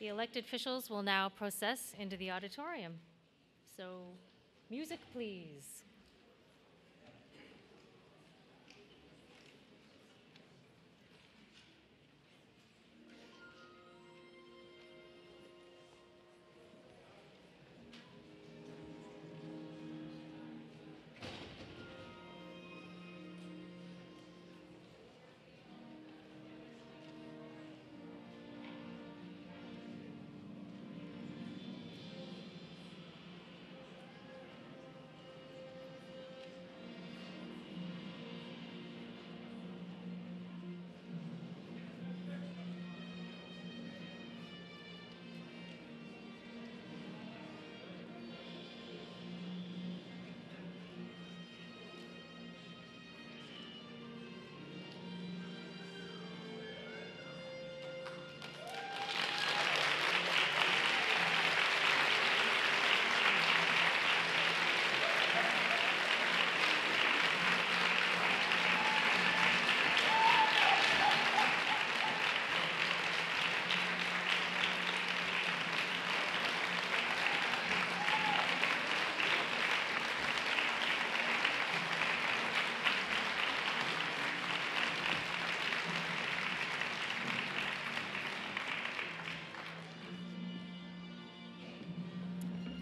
The elected officials will now process into the auditorium. So, music, please.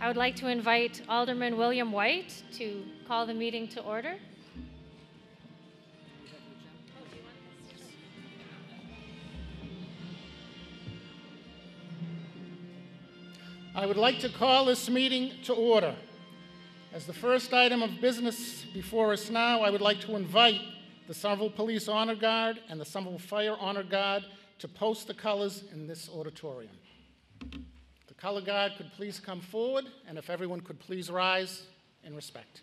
I would like to invite Alderman William White to call the meeting to order. I would like to call this meeting to order. As the first item of business before us now, I would like to invite the Somerville Police Honor Guard and the Somerville Fire Honor Guard to post the colors in this auditorium. Color guard could please come forward, and if everyone could please rise in respect.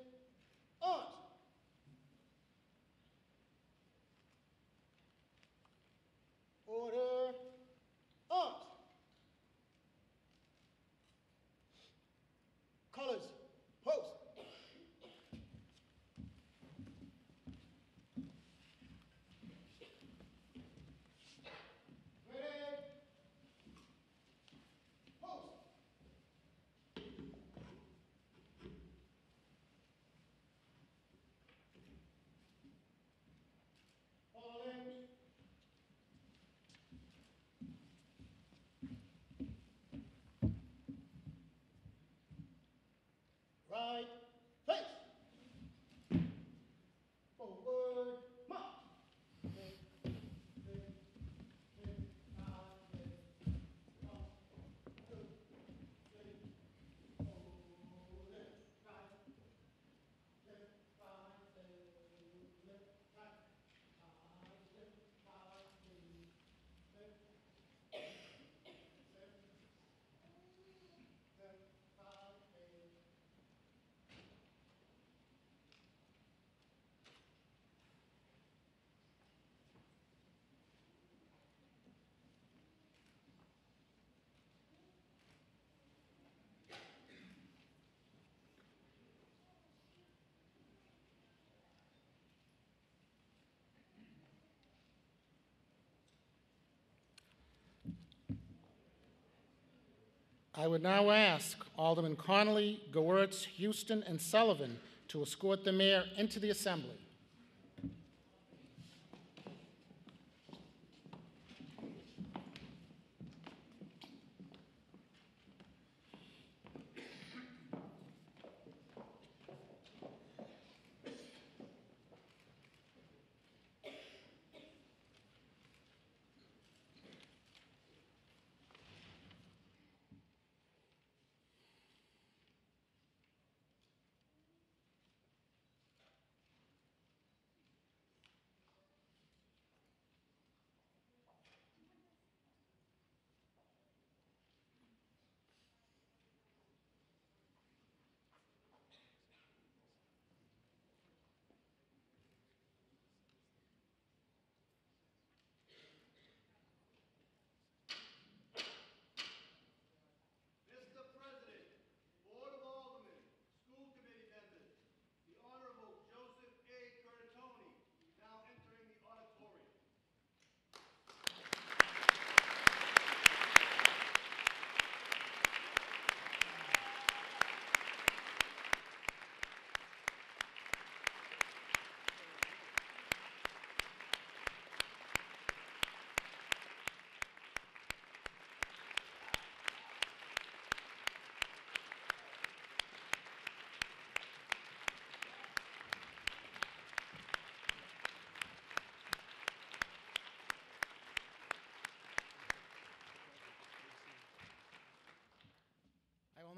I would now ask Alderman Connolly, Gewirtz, Heuston, and Sullivan to escort the mayor into the assembly.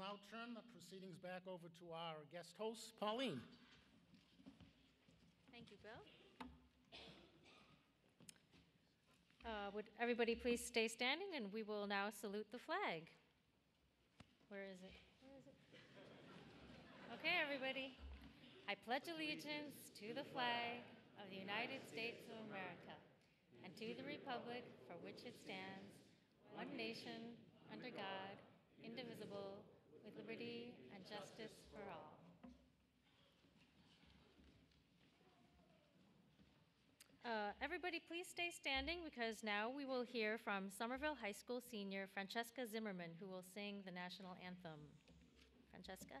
now turn the proceedings back over to our guest host, Pauline. Thank you, Bill. Uh, Would everybody please stay standing, and we will now salute the flag. Where is it? Where is it? Okay, everybody. I pledge allegiance to the flag of the United States of America and to the republic for which it stands, one nation, under God, indivisible, with liberty and justice for all. Uh, everybody, please stay standing because now we will hear from Somerville High School senior Francesca Zimmerman, who will sing the national anthem. Francesca?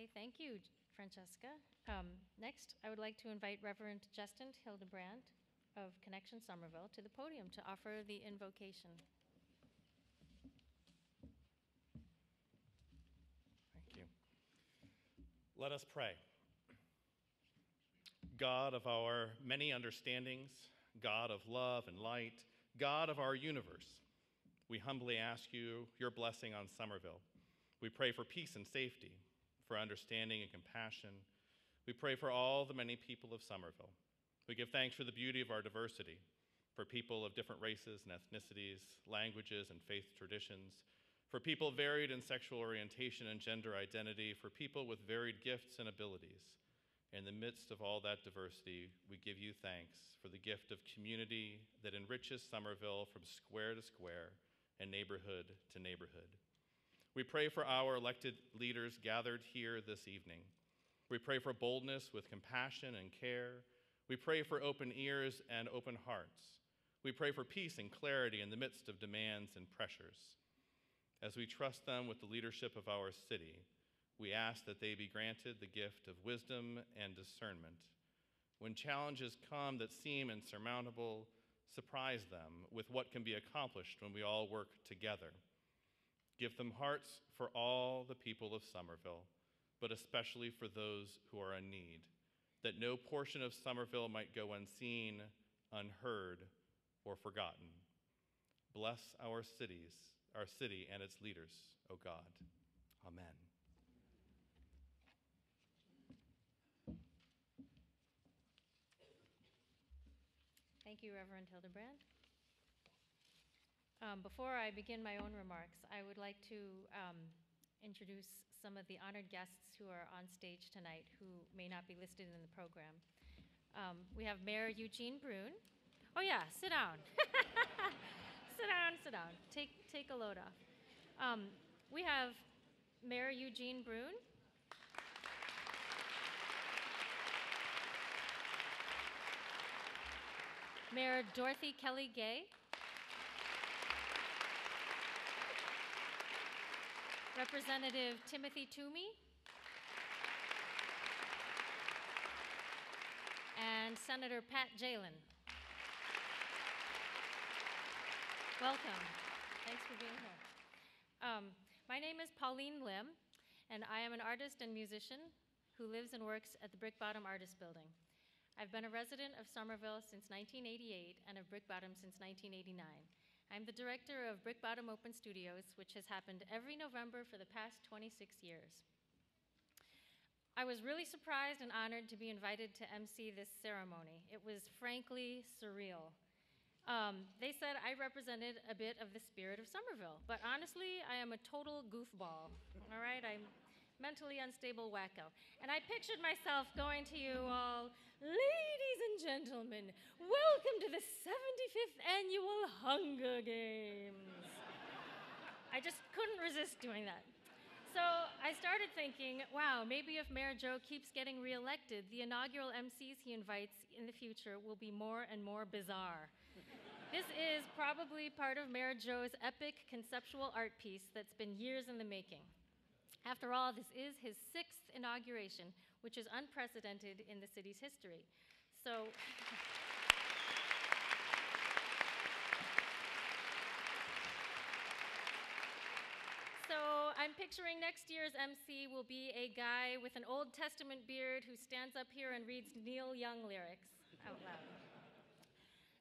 Okay, thank you, Francesca. Um, next, I would like to invite Reverend Justin Hildebrand of Connection Somerville to the podium to offer the invocation. Thank you. Let us pray. God of our many understandings, God of love and light, God of our universe, we humbly ask you your blessing on Somerville. We pray for peace and safety, for understanding and compassion. We pray for all the many people of Somerville. We give thanks for the beauty of our diversity, for people of different races and ethnicities, languages and faith traditions, for people varied in sexual orientation and gender identity, for people with varied gifts and abilities. In the midst of all that diversity, we give you thanks for the gift of community that enriches Somerville from square to square and neighborhood to neighborhood. We pray for our elected leaders gathered here this evening. We pray for boldness with compassion and care. We pray for open ears and open hearts. We pray for peace and clarity in the midst of demands and pressures. As we trust them with the leadership of our city, we ask that they be granted the gift of wisdom and discernment. When challenges come that seem insurmountable, surprise them with what can be accomplished when we all work together. Give them hearts for all the people of Somerville, but especially for those who are in need, that no portion of Somerville might go unseen, unheard, or forgotten. Bless our cities, our city and its leaders, O God. Amen. Thank you, Reverend Hildebrand. Um, before I begin my own remarks, I would like to um, introduce some of the honored guests who are on stage tonight who may not be listed in the program. Um, we have Mayor Eugene Brune. Oh, yeah, sit down. sit down, sit down. Take, take a load off. Um, we have Mayor Eugene Brune. Mayor Dorothy Kelly Gay. Representative Timothy Toomey. And Senator Pat Jehlen. Welcome. Thanks for being here. Um, my name is Pauline Lim, and I am an artist and musician who lives and works at the Brick Bottom Artist Building. I've been a resident of Somerville since 1988 and of Brick Bottom since 1989. I'm the director of Brick Bottom Open Studios, which has happened every November for the past 26 years. I was really surprised and honored to be invited to MC this ceremony. It was frankly surreal. Um, they said I represented a bit of the spirit of Somerville, but honestly, I am a total goofball. All right, I'm mentally unstable wacko. And I pictured myself going to you all, ladies and gentlemen, welcome to the 75th annual Hunger Games. I just couldn't resist doing that. So I started thinking, wow, maybe if Mayor Joe keeps getting reelected, the inaugural MCs he invites in the future will be more and more bizarre. this is probably part of Mayor Joe's epic conceptual art piece that's been years in the making. After all, this is his sixth inauguration, which is unprecedented in the city's history. So, so I'm picturing next year's MC will be a guy with an Old Testament beard who stands up here and reads Neil Young lyrics out loud.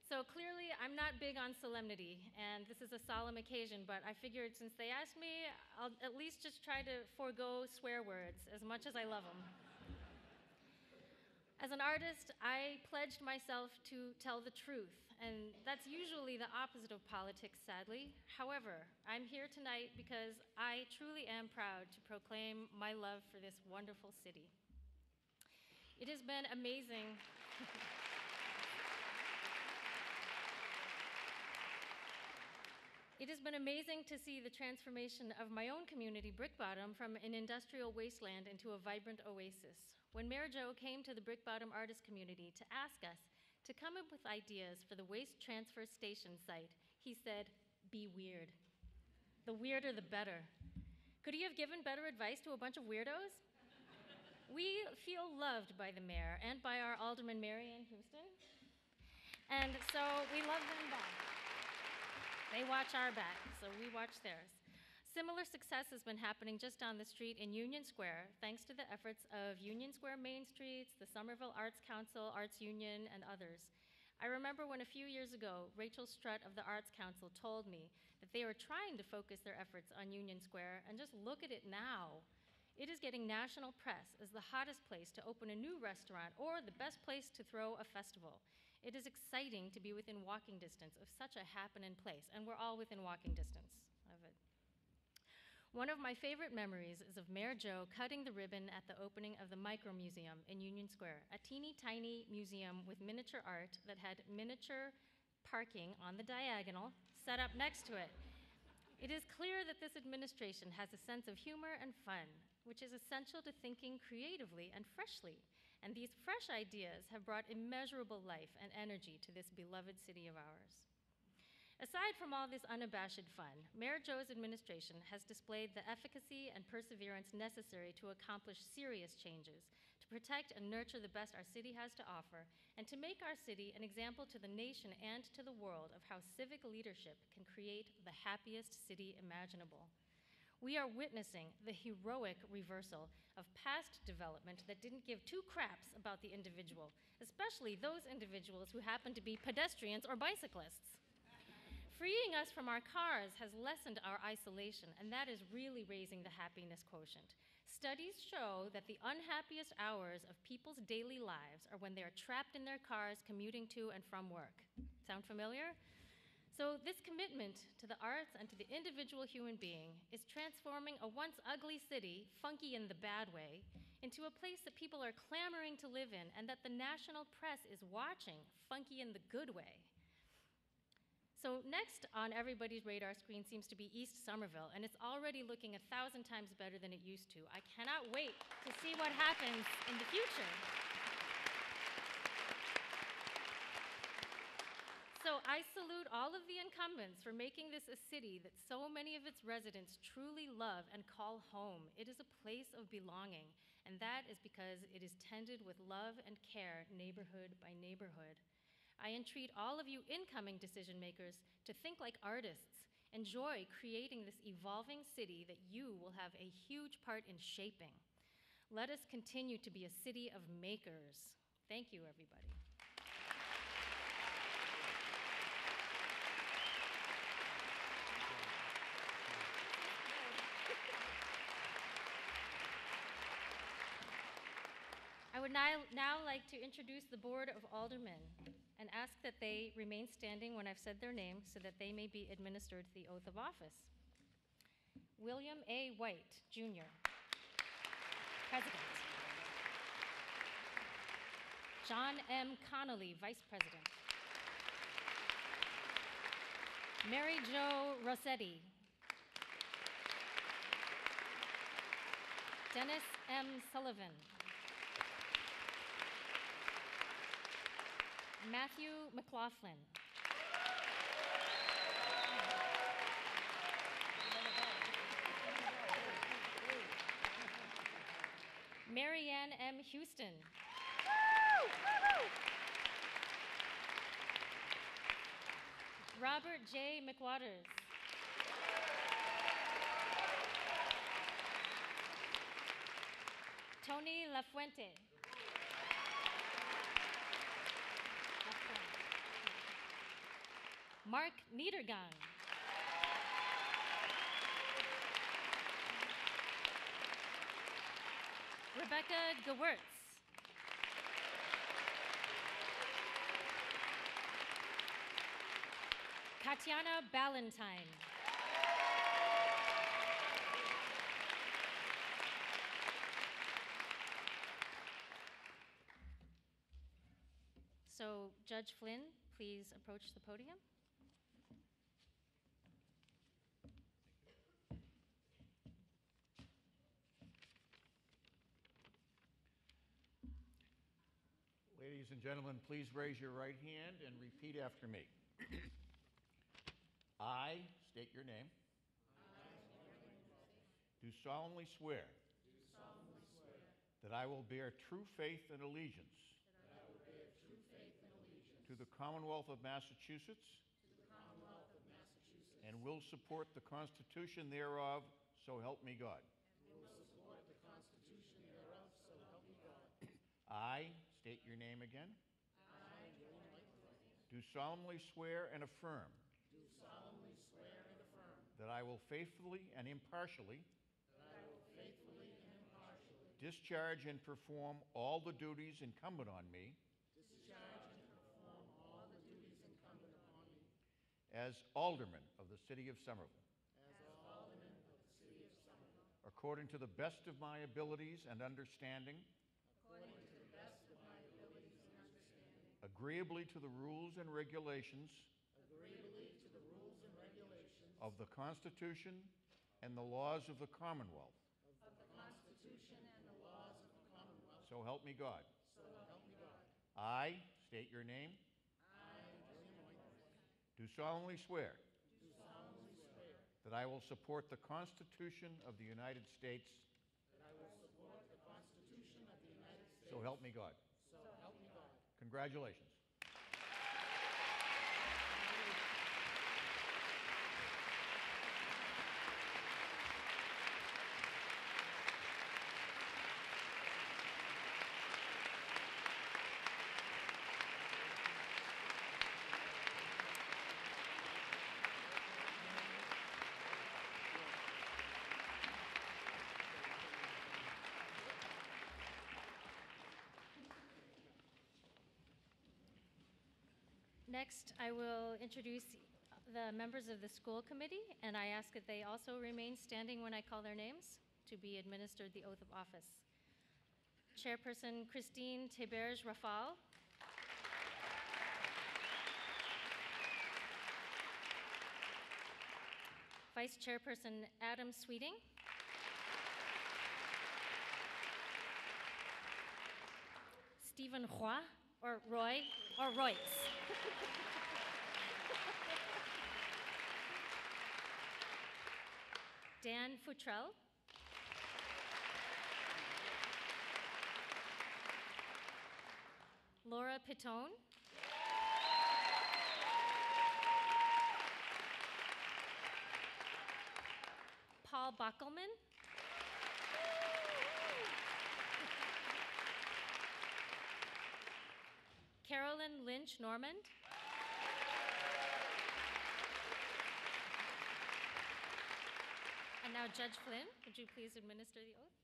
So clearly, I'm not big on solemnity, and this is a solemn occasion, but I figured since they asked me, I'll at least just try to forego swear words as much as I love them. As an artist, I pledged myself to tell the truth, and that's usually the opposite of politics, sadly. However, I'm here tonight because I truly am proud to proclaim my love for this wonderful city. It has been amazing. It has been amazing to see the transformation of my own community, Brick Bottom, from an industrial wasteland into a vibrant oasis. When Mayor Joe came to the Brick Bottom artist community to ask us to come up with ideas for the waste transfer station site, he said, Be weird. The weirder, the better. Could he have given better advice to a bunch of weirdos? we feel loved by the mayor and by our alderman, Marion Heuston. And so we love them back. They watch our back, so we watch theirs. Similar success has been happening just down the street in Union Square, thanks to the efforts of Union Square Main Streets, the Somerville Arts Council, Arts Union, and others. I remember when a few years ago, Rachel Strutt of the Arts Council told me that they were trying to focus their efforts on Union Square, and just look at it now. It is getting national press as the hottest place to open a new restaurant or the best place to throw a festival. It is exciting to be within walking distance of such a happening place, and we're all within walking distance of it. One of my favorite memories is of Mayor Joe cutting the ribbon at the opening of the Micro Museum in Union Square, a teeny tiny museum with miniature art that had miniature parking on the diagonal set up next to it. It is clear that this administration has a sense of humor and fun, which is essential to thinking creatively and freshly and these fresh ideas have brought immeasurable life and energy to this beloved city of ours. Aside from all this unabashed fun, Mayor Joe's administration has displayed the efficacy and perseverance necessary to accomplish serious changes, to protect and nurture the best our city has to offer, and to make our city an example to the nation and to the world of how civic leadership can create the happiest city imaginable we are witnessing the heroic reversal of past development that didn't give two craps about the individual, especially those individuals who happen to be pedestrians or bicyclists. Freeing us from our cars has lessened our isolation, and that is really raising the happiness quotient. Studies show that the unhappiest hours of people's daily lives are when they are trapped in their cars commuting to and from work. Sound familiar? So, this commitment to the arts and to the individual human being is transforming a once ugly city, funky in the bad way, into a place that people are clamoring to live in and that the national press is watching, funky in the good way. So, next on everybody's radar screen seems to be East Somerville, and it's already looking a thousand times better than it used to. I cannot wait to see what happens in the future. So, I salute all of the incumbents for making this a city that so many of its residents truly love and call home. It is a place of belonging, and that is because it is tended with love and care, neighborhood by neighborhood. I entreat all of you incoming decision makers to think like artists. Enjoy creating this evolving city that you will have a huge part in shaping. Let us continue to be a city of makers. Thank you, everybody. Would now, like to introduce the Board of Aldermen and ask that they remain standing when I've said their name so that they may be administered the oath of office. William A. White, Jr., President. John M. Connolly, Vice President. Mary Jo Rossetti. Dennis M. Sullivan. Matthew McLaughlin. Marianne M. Heuston. Robert J. McWatters. Tony Lafuente. Mark Niedergang. Rebecca Gewirtz. Katjana Ballantyne. So, Judge Flynn, please approach the podium. Ladies and gentlemen, please raise your right hand and repeat after me. I state your name. Do solemnly swear. That I will bear true faith and allegiance. To the Commonwealth of Massachusetts. And will support the Constitution thereof, so help me God. I state your name again. I, Do solemnly swear and affirm. Do solemnly swear and affirm. That I will faithfully and impartially. That I will faithfully and impartially. Discharge and perform all the duties incumbent on me. Discharge and perform all the duties incumbent upon me. As Alderman of the City of Somerville. As Alderman of the City of Somerville. According to the best of my abilities and understanding. Agreeably to the rules and regulations. Of the Constitution and the laws of the Commonwealth. Of the Constitution and the laws of the Commonwealth. So help me God. I state your name. I, Do solemnly swear. That I will support the Constitution of the United States. So help me God. Congratulations. Next, I will introduce the members of the school committee, and I ask that they also remain standing when I call their names to be administered the oath of office. Chairperson Christine Teberge Rafal. Vice Chairperson Adam Sweeting. Stephen Roy, or Roy, or Royce. Dan Futrell. Laura Pitone. Paul Bockelman. Carolyn Lynch Normand. And now Judge Flynn, would you please administer the oath?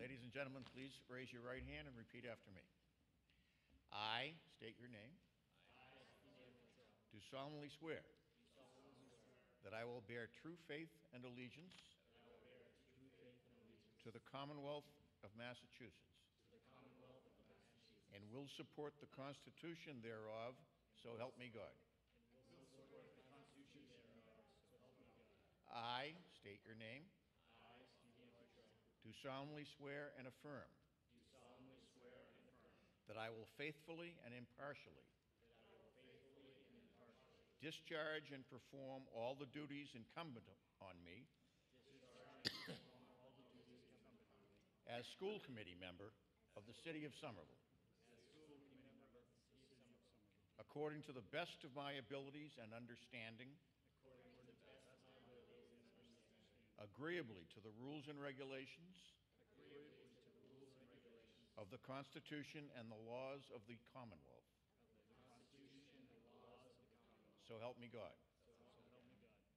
Ladies and gentlemen, please raise your right hand and repeat after me. I state your name. I, Do solemnly swear that I will bear true faith and allegiance to the Commonwealth of Massachusetts and will support the Constitution thereof, so help me God. I state your name. Do solemnly swear and affirm. That I will faithfully and impartially. Discharge and perform all the duties incumbent on me. As school committee member of the city of Somerville. According to the best of my abilities and understanding. Agreeably to the rules and regulations. Of the Constitution and the laws of the Commonwealth. So help me God.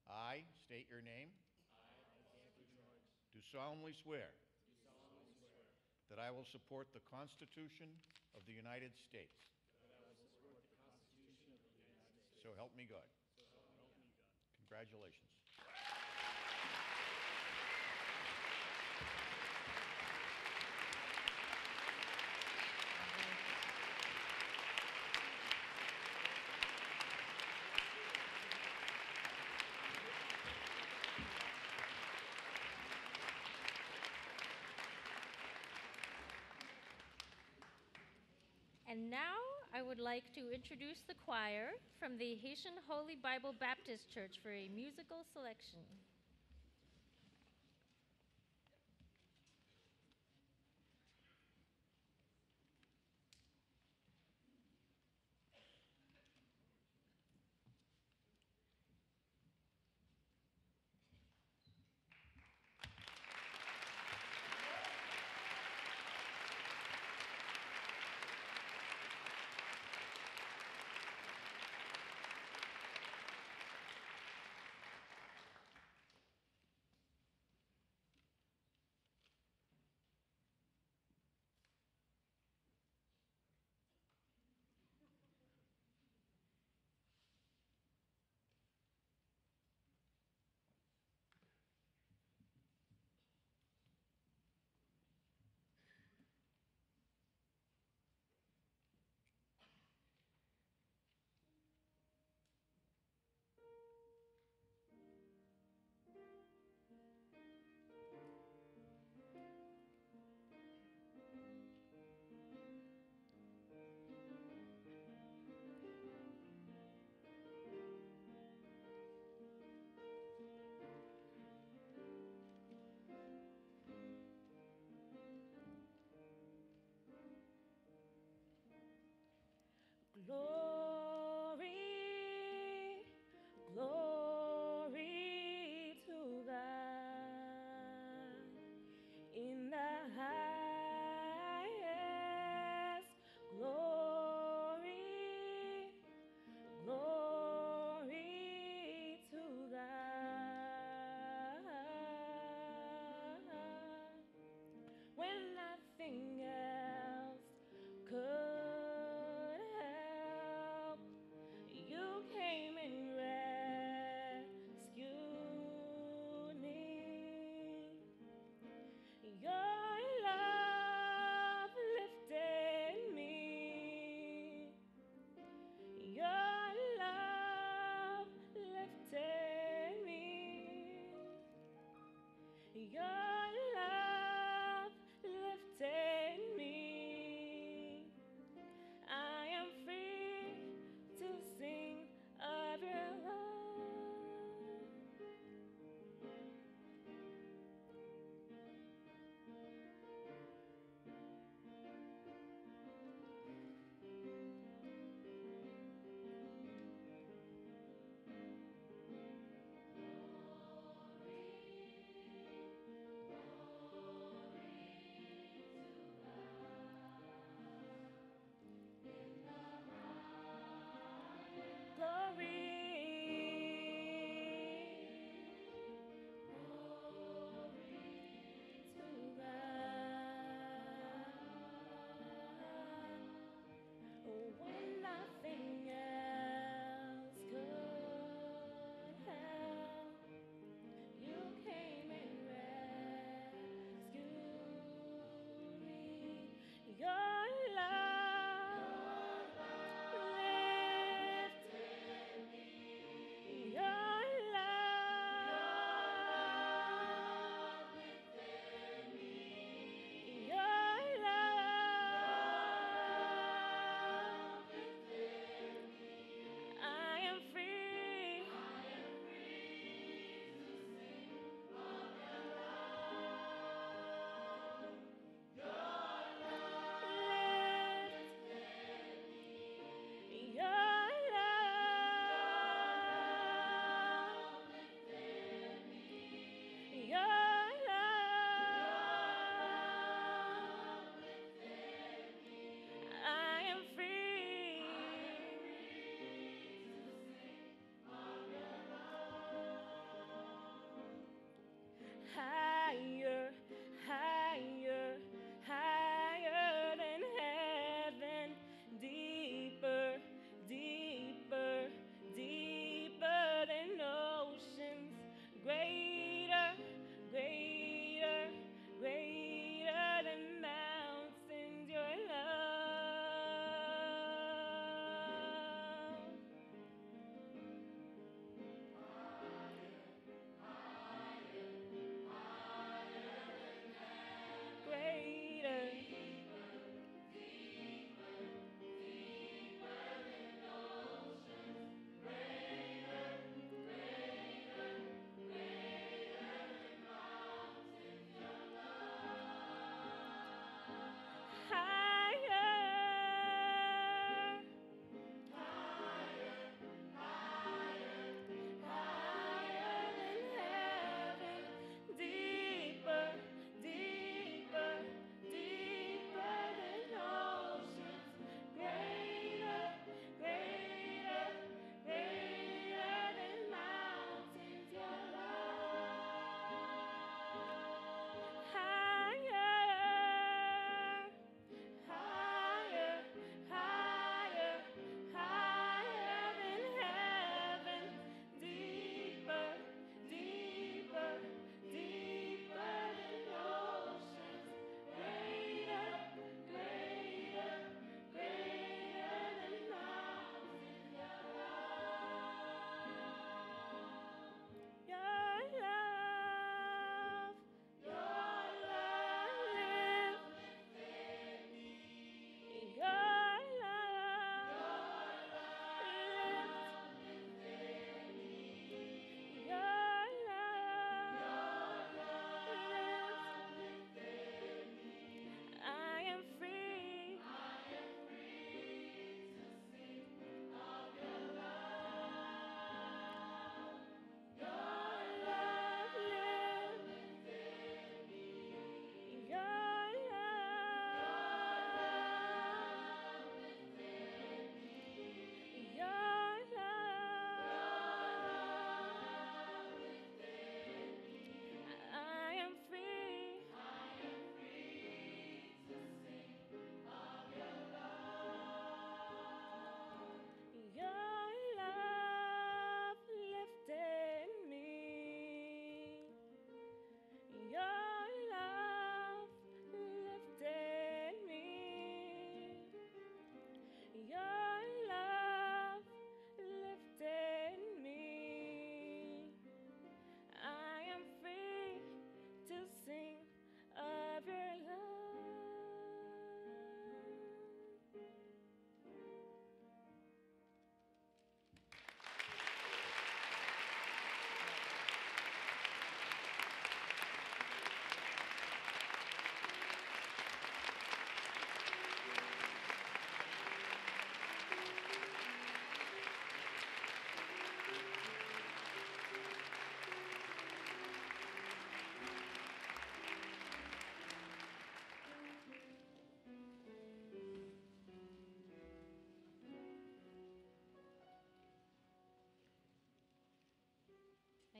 I state your name. I, Do solemnly swear. That I will support the Constitution of the United States. So help me God. Congratulations. And now I would like to introduce the choir from the Haitian Holy Bible Baptist Church for a musical selection.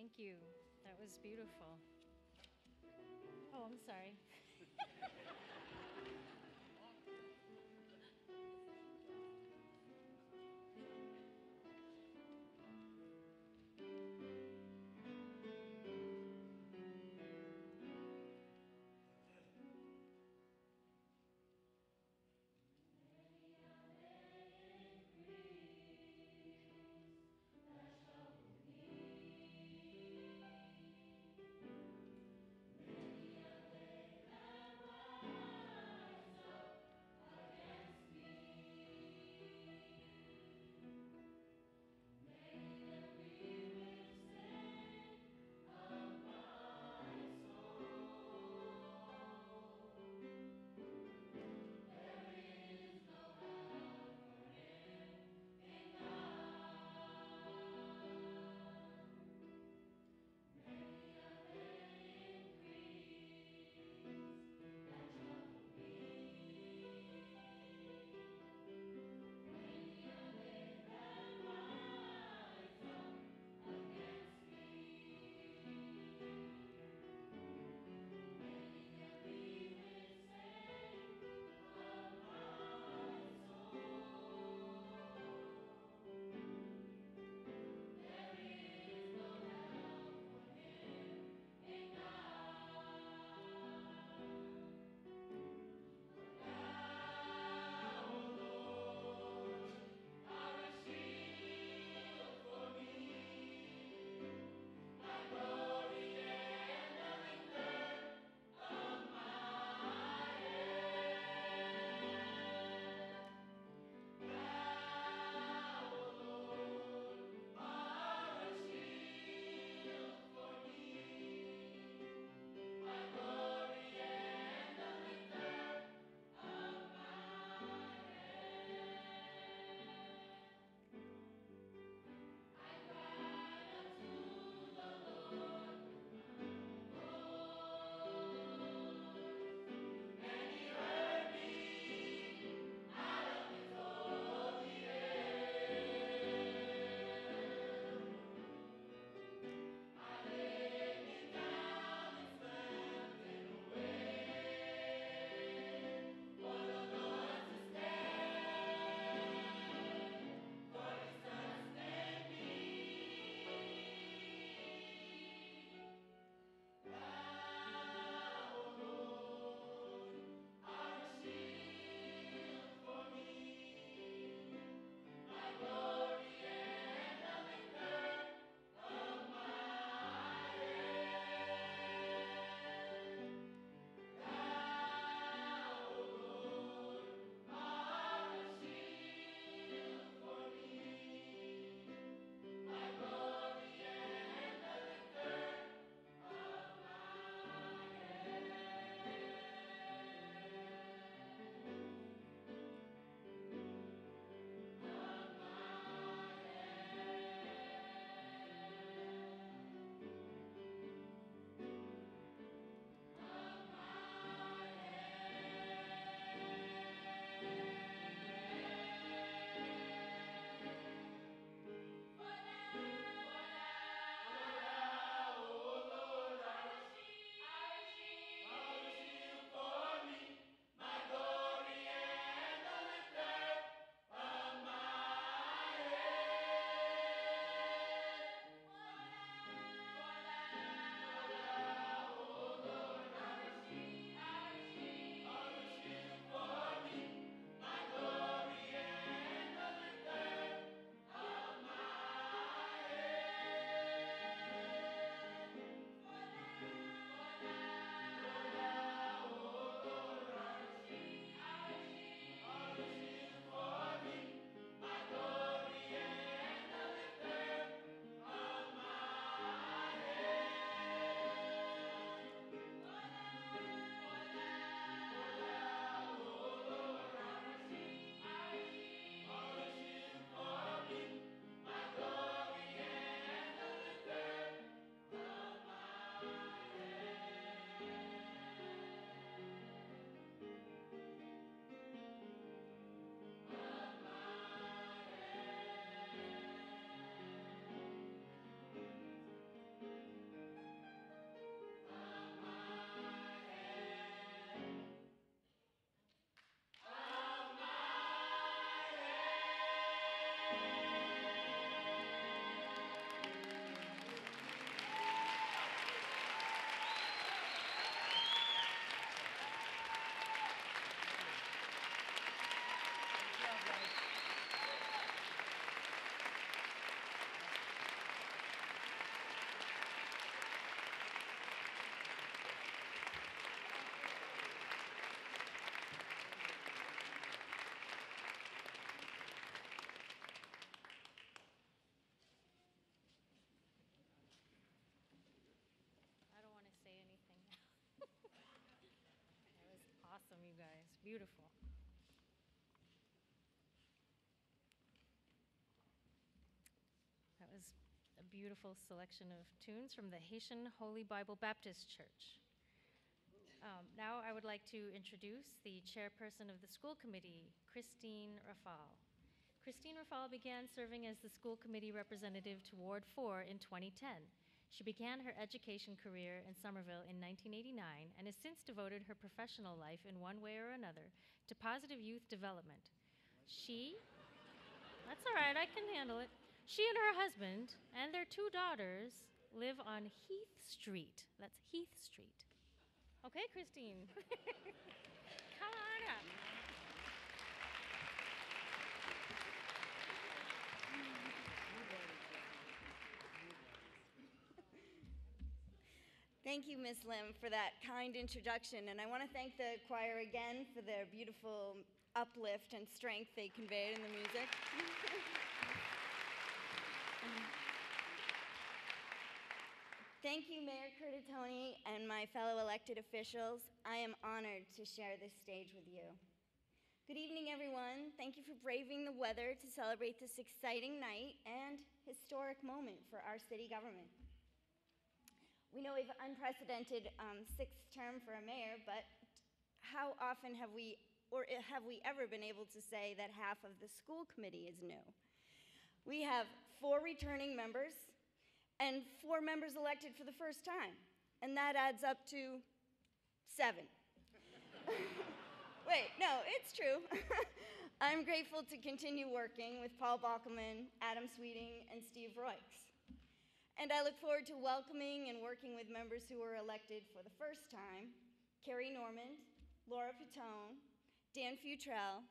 Thank you. That was beautiful. Oh, I'm sorry. Beautiful selection of tunes from the Haitian Holy Bible Baptist Church. Um, now I would like to introduce the chairperson of the school committee, Christine Rafal. Christine Rafal began serving as the school committee representative to Ward 4 in 2010. She began her education career in Somerville in 1989 and has since devoted her professional life in one way or another to positive youth development. She, that's all right, I can handle it. She and her husband and their two daughters live on Heath Street. That's Heath Street. Okay, Christine. Come on up. Thank you, Ms. Lim, for that kind introduction. And I want to thank the choir again for their beautiful uplift and strength they conveyed in the music. Thank you, Mayor Curtatone and my fellow elected officials. I am honored to share this stage with you. Good evening, everyone. Thank you for braving the weather to celebrate this exciting night and historic moment for our city government. We know we have an unprecedented um, sixth term for a mayor, but how often have we, or have we ever been able to say that half of the school committee is new? We have four returning members and four members elected for the first time, and that adds up to seven. Wait, no, it's true. I'm grateful to continue working with Paul Bockelman, Adam Sweeting, and Steve Royks. And I look forward to welcoming and working with members who were elected for the first time Carrie Normand, Laura Pitone, Dan Futrell,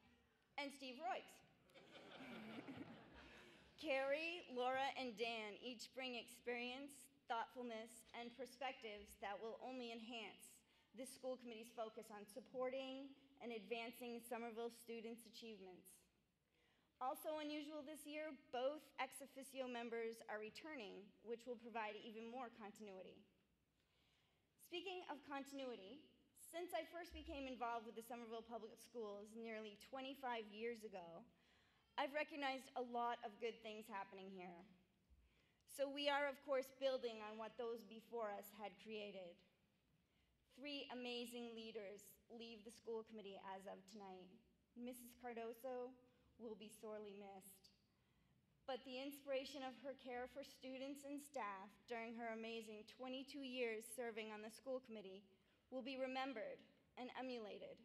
and Steve Royks. Carrie, Laura, and Dan each bring experience, thoughtfulness, and perspectives that will only enhance this school committee's focus on supporting and advancing Somerville students' achievements. Also unusual this year, both ex officio members are returning, which will provide even more continuity. Speaking of continuity, since I first became involved with the Somerville Public Schools nearly 25 years ago, I've recognized a lot of good things happening here. So we are, of course, building on what those before us had created. Three amazing leaders leave the school committee as of tonight. Mrs. Cardoso will be sorely missed. But the inspiration of her care for students and staff during her amazing 22 years serving on the school committee will be remembered and emulated.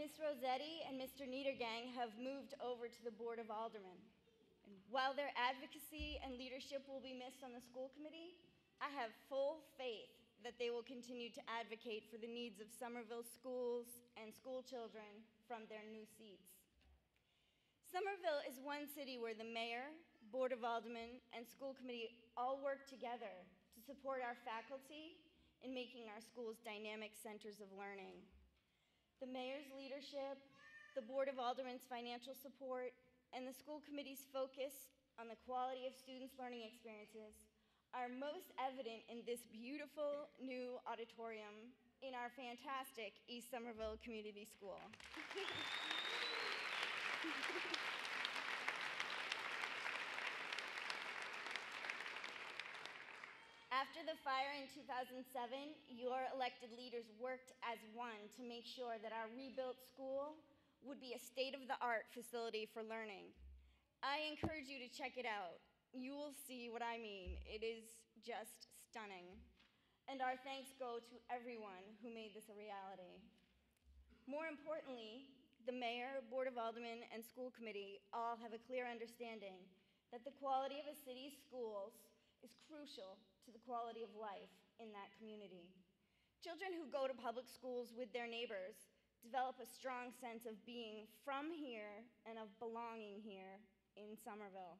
Ms. Rossetti and Mr. Niedergang have moved over to the Board of Aldermen. And while their advocacy and leadership will be missed on the school committee, I have full faith that they will continue to advocate for the needs of Somerville schools and school children from their new seats. Somerville is one city where the mayor, Board of Aldermen, and school committee all work together to support our faculty in making our schools dynamic centers of learning. The mayor's leadership, the Board of Aldermen's financial support, and the school committee's focus on the quality of students' learning experiences are most evident in this beautiful new auditorium in our fantastic East Somerville Community School. After the fire in 2007, your elected leaders worked as one to make sure that our rebuilt school would be a state of the art facility for learning. I encourage you to check it out. You will see what I mean. It is just stunning. And our thanks go to everyone who made this a reality. More importantly, the mayor, board of aldermen, and school committee all have a clear understanding that the quality of a city's schools is crucial to the quality of life in that community. Children who go to public schools with their neighbors develop a strong sense of being from here and of belonging here in Somerville.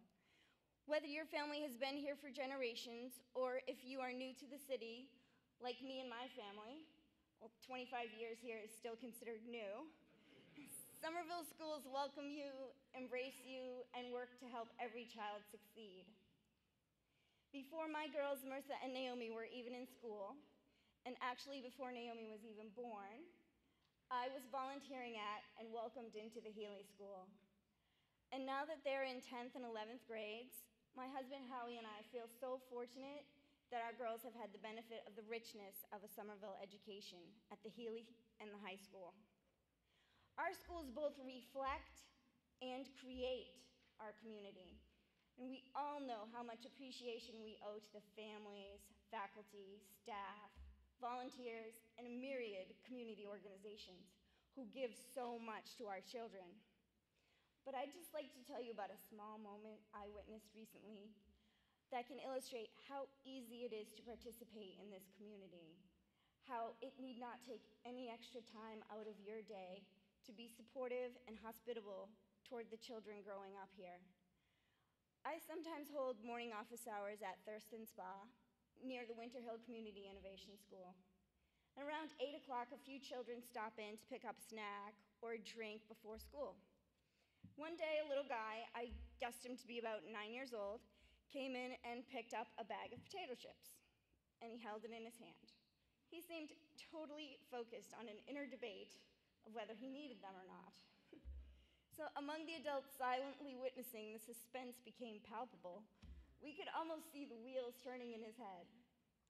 Whether your family has been here for generations or if you are new to the city, like me and my family, well, 25 years here is still considered new. Somerville schools welcome you, embrace you, and work to help every child succeed. Before my girls, Marissa and Naomi, were even in school, and actually before Naomi was even born, I was volunteering at and welcomed into the Healy School. And now that they're in 10th and 11th grades, my husband Howie and I feel so fortunate that our girls have had the benefit of the richness of a Somerville education at the Healy and the high school. Our schools both reflect and create our community. And we all know how much appreciation we owe to the families, faculty, staff, volunteers, and a myriad community organizations who give so much to our children. But I'd just like to tell you about a small moment I witnessed recently that can illustrate how easy it is to participate in this community, how it need not take any extra time out of your day to be supportive and hospitable toward the children growing up here. I sometimes hold morning office hours at Thurston Spa near the Winter Hill Community Innovation School. And around 8 o'clock, a few children stop in to pick up a snack or a drink before school. One day, a little guy, I guessed him to be about nine years old, came in and picked up a bag of potato chips, and he held it in his hand. He seemed totally focused on an inner debate of whether he needed them or not. So, among the adults silently witnessing, the suspense became palpable. We could almost see the wheels turning in his head.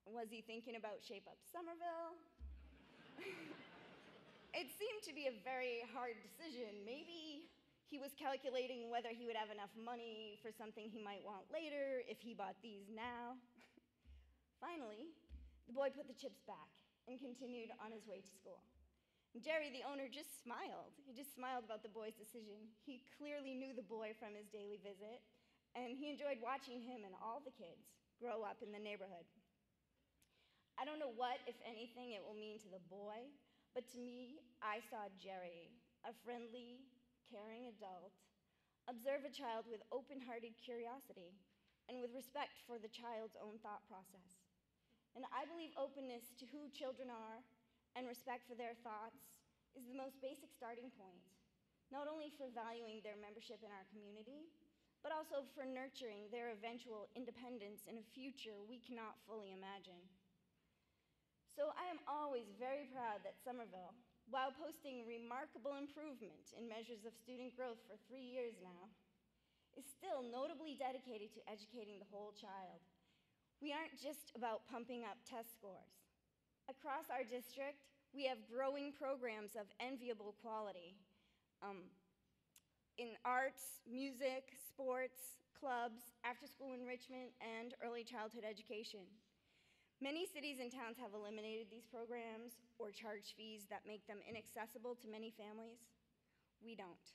Was he thinking about Shape Up Somerville? it seemed to be a very hard decision. Maybe he was calculating whether he would have enough money for something he might want later if he bought these now. Finally, the boy put the chips back and continued on his way to school. Jerry, the owner, just smiled. He just smiled about the boy's decision. He clearly knew the boy from his daily visit, and he enjoyed watching him and all the kids grow up in the neighborhood. I don't know what, if anything, it will mean to the boy, but to me, I saw Jerry, a friendly, caring adult, observe a child with open hearted curiosity and with respect for the child's own thought process. And I believe openness to who children are and respect for their thoughts is the most basic starting point, not only for valuing their membership in our community, but also for nurturing their eventual independence in a future we cannot fully imagine. So I am always very proud that Somerville, while posting remarkable improvement in measures of student growth for three years now, is still notably dedicated to educating the whole child. We aren't just about pumping up test scores. Across our district, we have growing programs of enviable quality um, in arts, music, sports, clubs, after school enrichment, and early childhood education. Many cities and towns have eliminated these programs or charged fees that make them inaccessible to many families. We don't.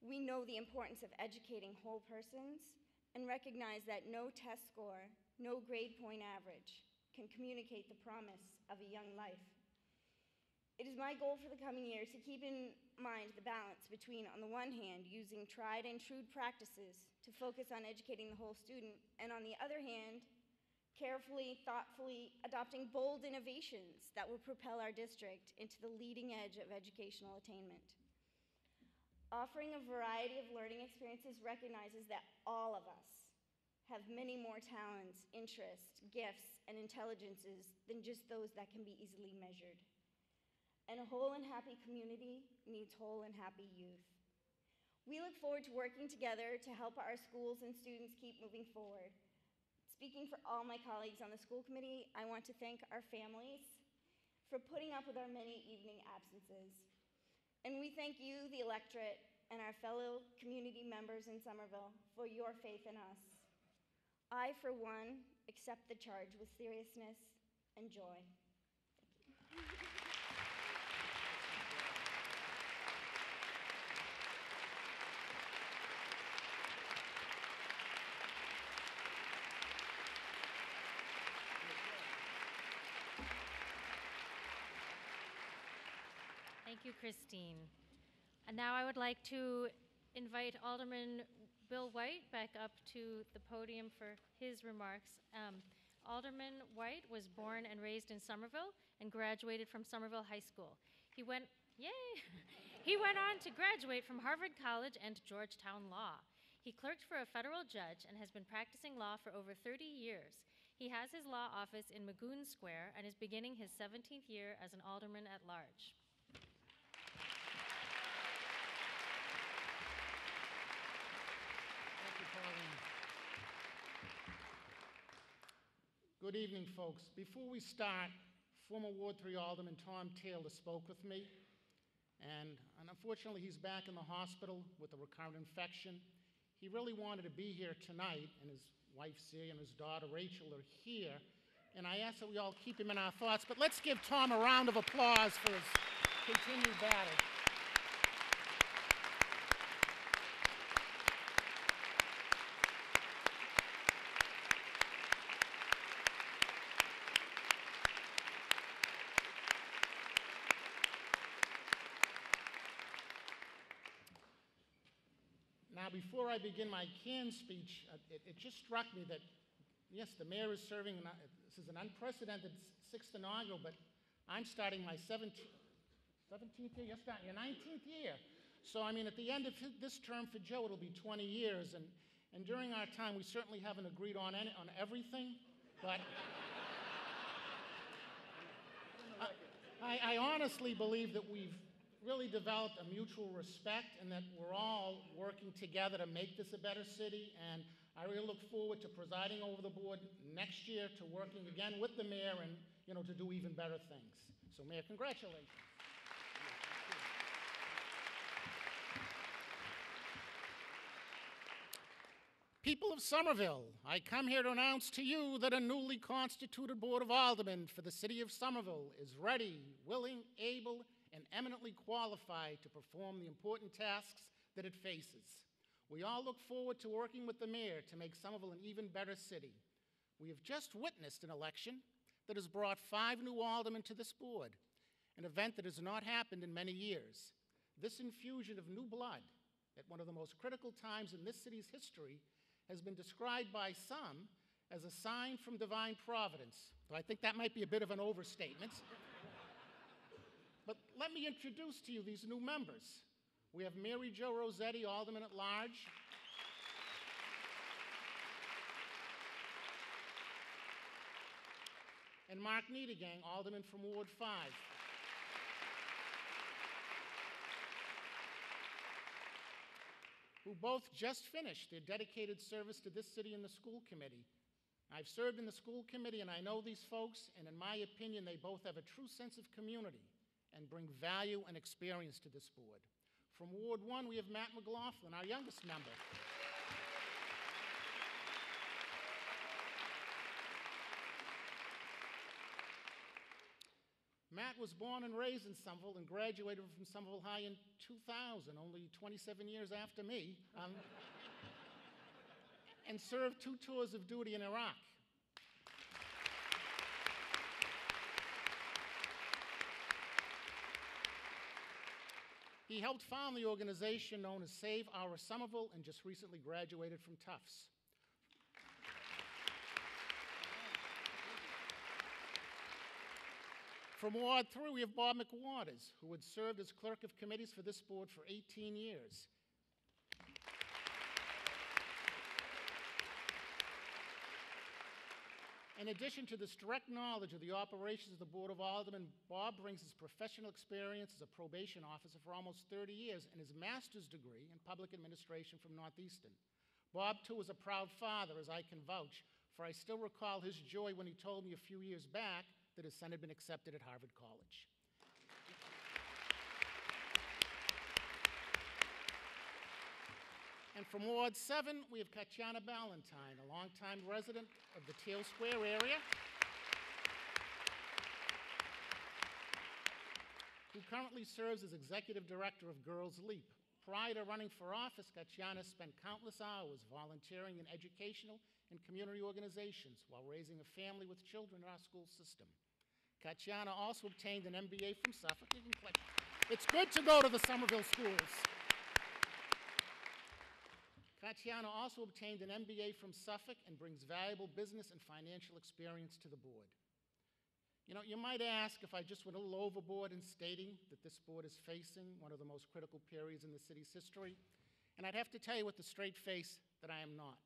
We know the importance of educating whole persons and recognize that no test score, no grade point average can communicate the promise of a young life. It is my goal for the coming years to keep in mind the balance between, on the one hand, using tried and true practices to focus on educating the whole student, and on the other hand, carefully, thoughtfully adopting bold innovations that will propel our district into the leading edge of educational attainment. Offering a variety of learning experiences recognizes that all of us have many more talents, interests, gifts, and intelligences than just those that can be easily measured. And a whole and happy community needs whole and happy youth. We look forward to working together to help our schools and students keep moving forward Speaking for all my colleagues on the school committee, I want to thank our families for putting up with our many evening absences. And we thank you, the electorate, and our fellow community members in Somerville for your faith in us. I, for one, accept the charge with seriousness and joy. Thank you. Thank you, Christine. And now I would like to invite Alderman Bill White back up to the podium for his remarks. Um, Alderman White was born and raised in Somerville and graduated from Somerville High School. He went, yay! he went on to graduate from Harvard College and Georgetown Law. He clerked for a federal judge and has been practicing law for over 30 years. He has his law office in Magoun Square and is beginning his 17th year as an alderman at large. Thank you, Pauline. Good evening, folks. Before we start, former Ward 3 Alderman Tom Taylor spoke with me, and unfortunately, he's back in the hospital with a recurrent infection. He really wanted to be here tonight, and his wife, Celia, and his daughter, Rachel, are here, and I ask that we all keep him in our thoughts, but let's give Tom a round of applause for his continued battle. Now, before I begin my canned speech, uh, it, it just struck me that, yes, the mayor is serving, an, uh, this is an unprecedented sixth inaugural, but I'm starting my 17th, 17th year, you're starting your 19th year. So, I mean, at the end of hi- this term for Joe, it'll be 20 years, and, and during our time, we certainly haven't agreed on, any, on everything, but I, I honestly believe that we've really developed a mutual respect and that we're all working together to make this a better city. And I really look forward to presiding over the board next year, to working again with the mayor and, you know, to do even better things. So, Mayor, congratulations. People of Somerville, I come here to announce to you that a newly constituted Board of Aldermen for the City of Somerville is ready, willing, able, and eminently qualified to perform the important tasks that it faces. We all look forward to working with the mayor to make Somerville an even better city. We have just witnessed an election that has brought five new aldermen to this board, an event that has not happened in many years. This infusion of new blood at one of the most critical times in this city's history has been described by some as a sign from divine providence. Though I think that might be a bit of an overstatement. But let me introduce to you these new members. We have Mary Jo Rossetti, Alderman at Large. And Mark Niedergang, Alderman from Ward 5. who both just finished their dedicated service to this city and the school committee. I've served in the school committee and I know these folks, and in my opinion, they both have a true sense of community and bring value and experience to this board. From Ward 1, we have Matt McLaughlin, our youngest member. Matt was born and raised in Somerville and graduated from Somerville High in 2000, only 27 years after me, um, and served two tours of duty in Iraq. He helped found the organization known as Save Our Somerville and just recently graduated from Tufts. From Ward 3, we have Bob McWatters, who had served as clerk of committees for this board for 18 years. In addition to this direct knowledge of the operations of the Board of Aldermen, Bob brings his professional experience as a probation officer for almost 30 years and his master's degree in public administration from Northeastern. Bob, too, is a proud father, as I can vouch, for I still recall his joy when he told me a few years back that his son had been accepted at Harvard College. And from Ward 7, we have Katjana Ballantyne, a longtime resident of the Teele Square area, who currently serves as executive director of Girls Leap. Prior to running for office, Katjana spent countless hours volunteering in educational and community organizations while raising a family with children in our school system. Katjana also obtained an MBA from Suffolk. It's good to go to the Somerville schools. Tatiana also obtained an MBA from Suffolk and brings valuable business and financial experience to the board. You know, you might ask if I just went a little overboard in stating that this board is facing one of the most critical periods in the city's history, and I'd have to tell you with a straight face that I am not.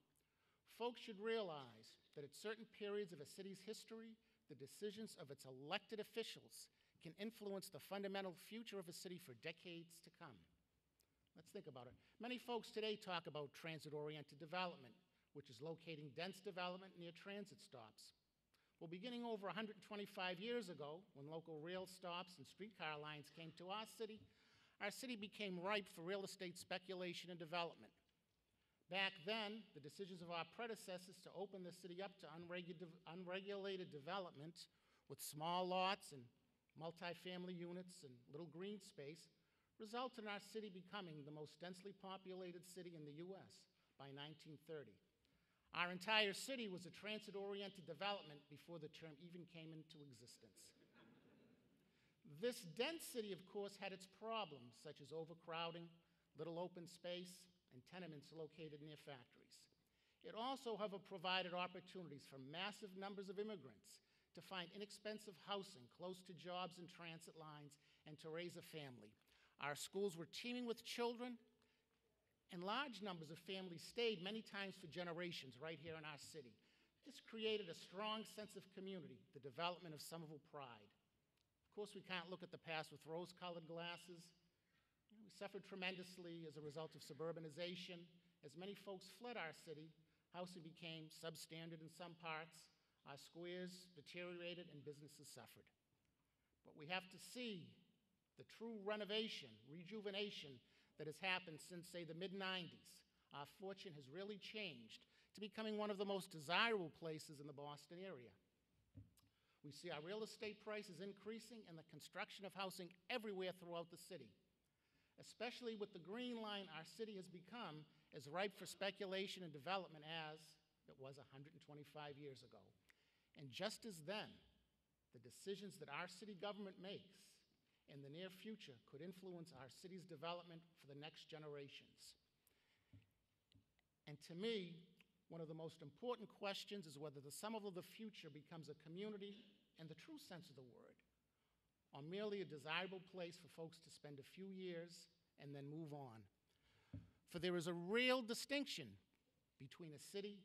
Folks should realize that at certain periods of a city's history, the decisions of its elected officials can influence the fundamental future of a city for decades to come. Let's think about it. Many folks today talk about transit oriented development, which is locating dense development near transit stops. Well, beginning over 125 years ago, when local rail stops and streetcar lines came to our city, our city became ripe for real estate speculation and development. Back then, the decisions of our predecessors to open the city up to unregu- unregulated development with small lots and multifamily units and little green space resulted in our city becoming the most densely populated city in the U.S. by 1930. Our entire city was a transit oriented development before the term even came into existence. This dense city, of course, had its problems, such as overcrowding, little open space, and tenements located near factories. It also, however, provided opportunities for massive numbers of immigrants to find inexpensive housing close to jobs and transit lines and to raise a family. Our schools were teeming with children, and large numbers of families stayed many times for generations right here in our city. This created a strong sense of community, the development of Somerville pride. Of course, we can't look at the past with rose colored glasses. You know, we suffered tremendously as a result of suburbanization. As many folks fled our city, housing became substandard in some parts, our squares deteriorated, and businesses suffered. But we have to see the true renovation, rejuvenation that has happened since, say, the mid 90s. Our fortune has really changed to becoming one of the most desirable places in the Boston area. We see our real estate prices increasing and the construction of housing everywhere throughout the city. Especially with the green line, our city has become as ripe for speculation and development as it was 125 years ago. And just as then, the decisions that our city government makes in the near future could influence our city's development for the next generations. And to me, one of the most important questions is whether the sum of the future becomes a community in the true sense of the word, or merely a desirable place for folks to spend a few years and then move on. For there is a real distinction between a city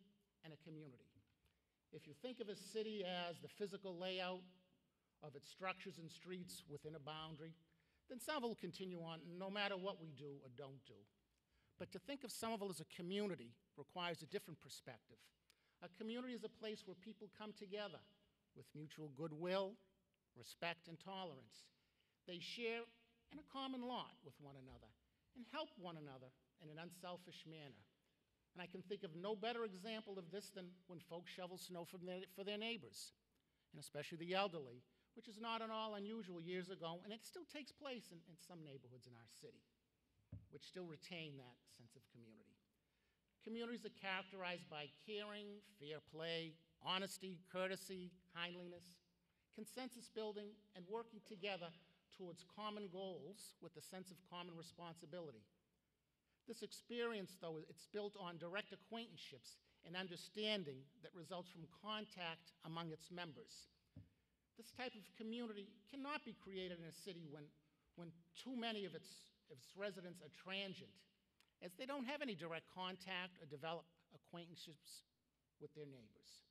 and a community. If you think of a city as the physical layout of its structures and streets within a boundary, then Somerville will continue on no matter what we do or don't do. But to think of Somerville as a community requires a different perspective. A community is a place where people come together with mutual goodwill, respect, and tolerance. They share in a common lot with one another and help one another in an unselfish manner. And I can think of no better example of this than when folks shovel snow for their, for their neighbors, and especially the elderly, which is not at all unusual years ago, and it still takes place in, in some neighborhoods in our city, which still retain that sense of community. Communities are characterized by caring, fair play, honesty, courtesy, kindliness, consensus building, and working together towards common goals with a sense of common responsibility. This experience, though, it's built on direct acquaintanceships and understanding that results from contact among its members. This type of community cannot be created in a city when, when too many of its, its residents are transient, as they don't have any direct contact or develop acquaintanceships with their neighbors.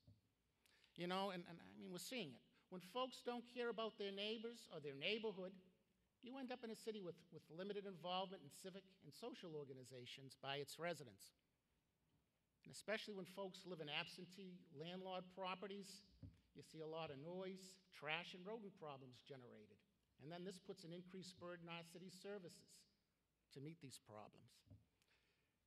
You know, and, and I mean, we're seeing it. When folks don't care about their neighbors or their neighborhood, you end up in a city with, with limited involvement in civic and social organizations by its residents. And especially when folks live in absentee landlord properties, you see a lot of noise, trash, and rodent problems generated. And then this puts an increased burden on our city's services to meet these problems.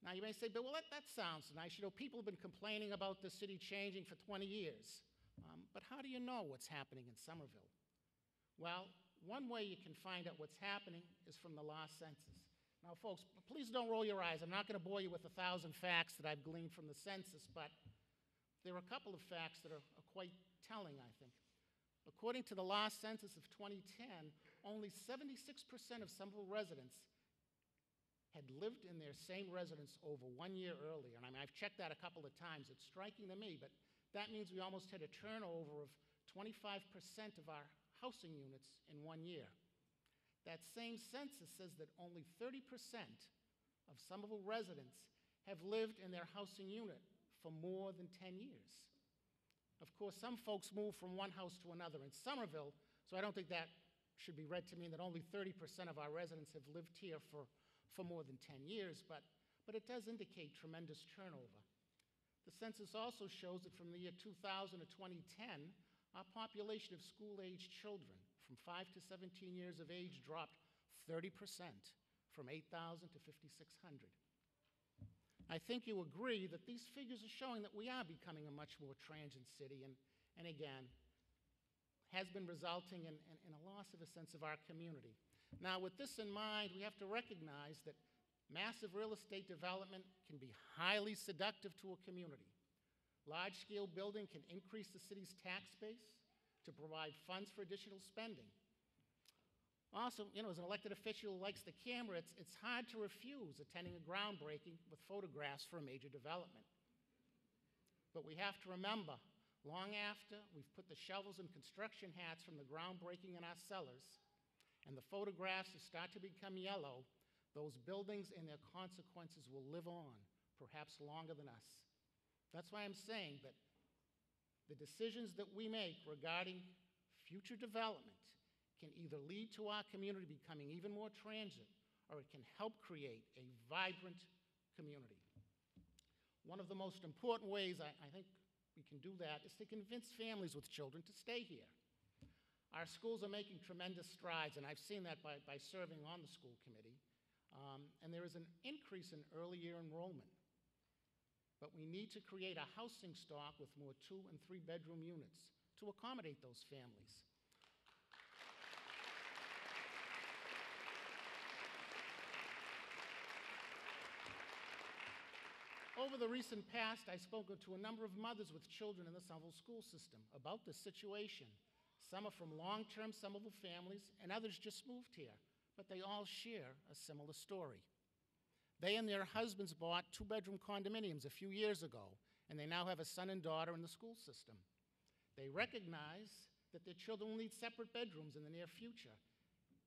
Now, you may say, but well, that, that sounds nice. You know, people have been complaining about the city changing for 20 years. Um, but how do you know what's happening in Somerville? Well, one way you can find out what's happening is from the last census. Now, folks, please don't roll your eyes. I'm not going to bore you with a thousand facts that I've gleaned from the census, but there are a couple of facts that are, are quite telling, I think. According to the last census of 2010, only 76% of Somerville residents had lived in their same residence over one year earlier, and I mean, I've checked that a couple of times, it's striking to me, but that means we almost had a turnover of 25% of our housing units in one year. That same census says that only 30% of Somerville residents have lived in their housing unit for more than 10 years. Of course, some folks move from one house to another in Somerville, so I don't think that should be read to mean that only 30% of our residents have lived here for, for more than 10 years, but, but it does indicate tremendous turnover. The census also shows that from the year 2000 to 2010, our population of school-aged children from 5 to 17 years of age dropped 30%, from 8,000 to 5,600. I think you agree that these figures are showing that we are becoming a much more transient city, and, and again, has been resulting in, in, in a loss of a sense of our community. Now, with this in mind, we have to recognize that massive real estate development can be highly seductive to a community. Large scale building can increase the city's tax base to provide funds for additional spending. Also, you know, as an elected official who likes the camera, it's, it's hard to refuse attending a groundbreaking with photographs for a major development. But we have to remember, long after we've put the shovels and construction hats from the groundbreaking in our cellars, and the photographs start to become yellow, those buildings and their consequences will live on, perhaps longer than us. That's why I'm saying that the decisions that we make regarding future development can either lead to our community becoming even more transient or it can help create a vibrant community. One of the most important ways I, I think we can do that is to convince families with children to stay here. Our schools are making tremendous strides, and I've seen that by, by serving on the school committee. Um, and there is an increase in early year enrollment. But we need to create a housing stock with more two and three bedroom units to accommodate those families. Over the recent past, I've spoken to a number of mothers with children in the Somerville school system about this situation. Some are from long term Somerville families, and others just moved here, but they all share a similar story. They and their husbands bought two bedroom condominiums a few years ago, and they now have a son and daughter in the school system. They recognize that their children will need separate bedrooms in the near future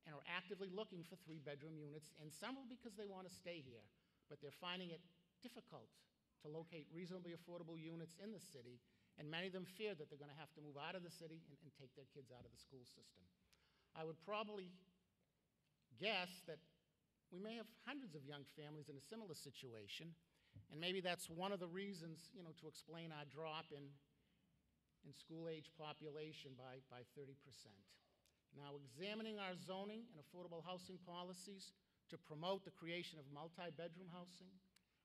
and are actively looking for three bedroom units in Somerville because they want to stay here, but they're finding it difficult to locate reasonably affordable units in the city, and many of them fear that they're going to have to move out of the city and, and take their kids out of the school system. I would probably guess that we may have hundreds of young families in a similar situation, and maybe that's one of the reasons, you know, to explain our drop in, in school-age population by, by 30%. Now, examining our zoning and affordable housing policies to promote the creation of multi-bedroom housing,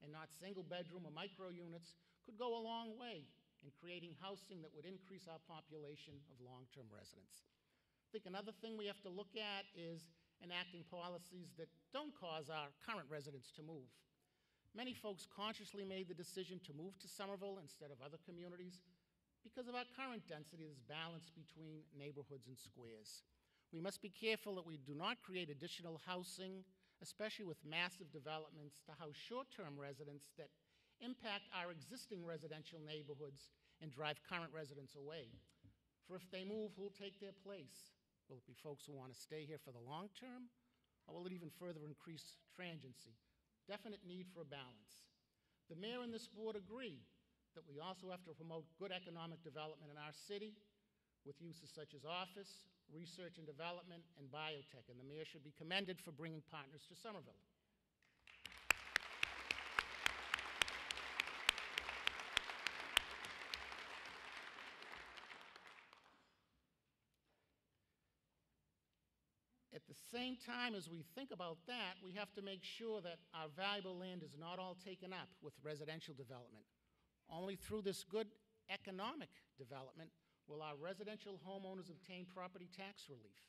and not single bedroom or micro units could go a long way in creating housing that would increase our population of long term residents. I think another thing we have to look at is enacting policies that don't cause our current residents to move. Many folks consciously made the decision to move to Somerville instead of other communities because of our current density that's balanced between neighborhoods and squares. We must be careful that we do not create additional housing especially with massive developments to house short term residents that impact our existing residential neighborhoods and drive current residents away. For if they move, who'll take their place? Will it be folks who want to stay here for the long term, or will it even further increase transiency? Definite need for a balance. The mayor and this board agree that we also have to promote good economic development in our city with uses such as office, research and development, and biotech, and the mayor should be commended for bringing partners to Somerville. At the same time as we think about that, we have to make sure that our valuable land is not all taken up with residential development. Only through this good economic development will our residential homeowners obtain property tax relief.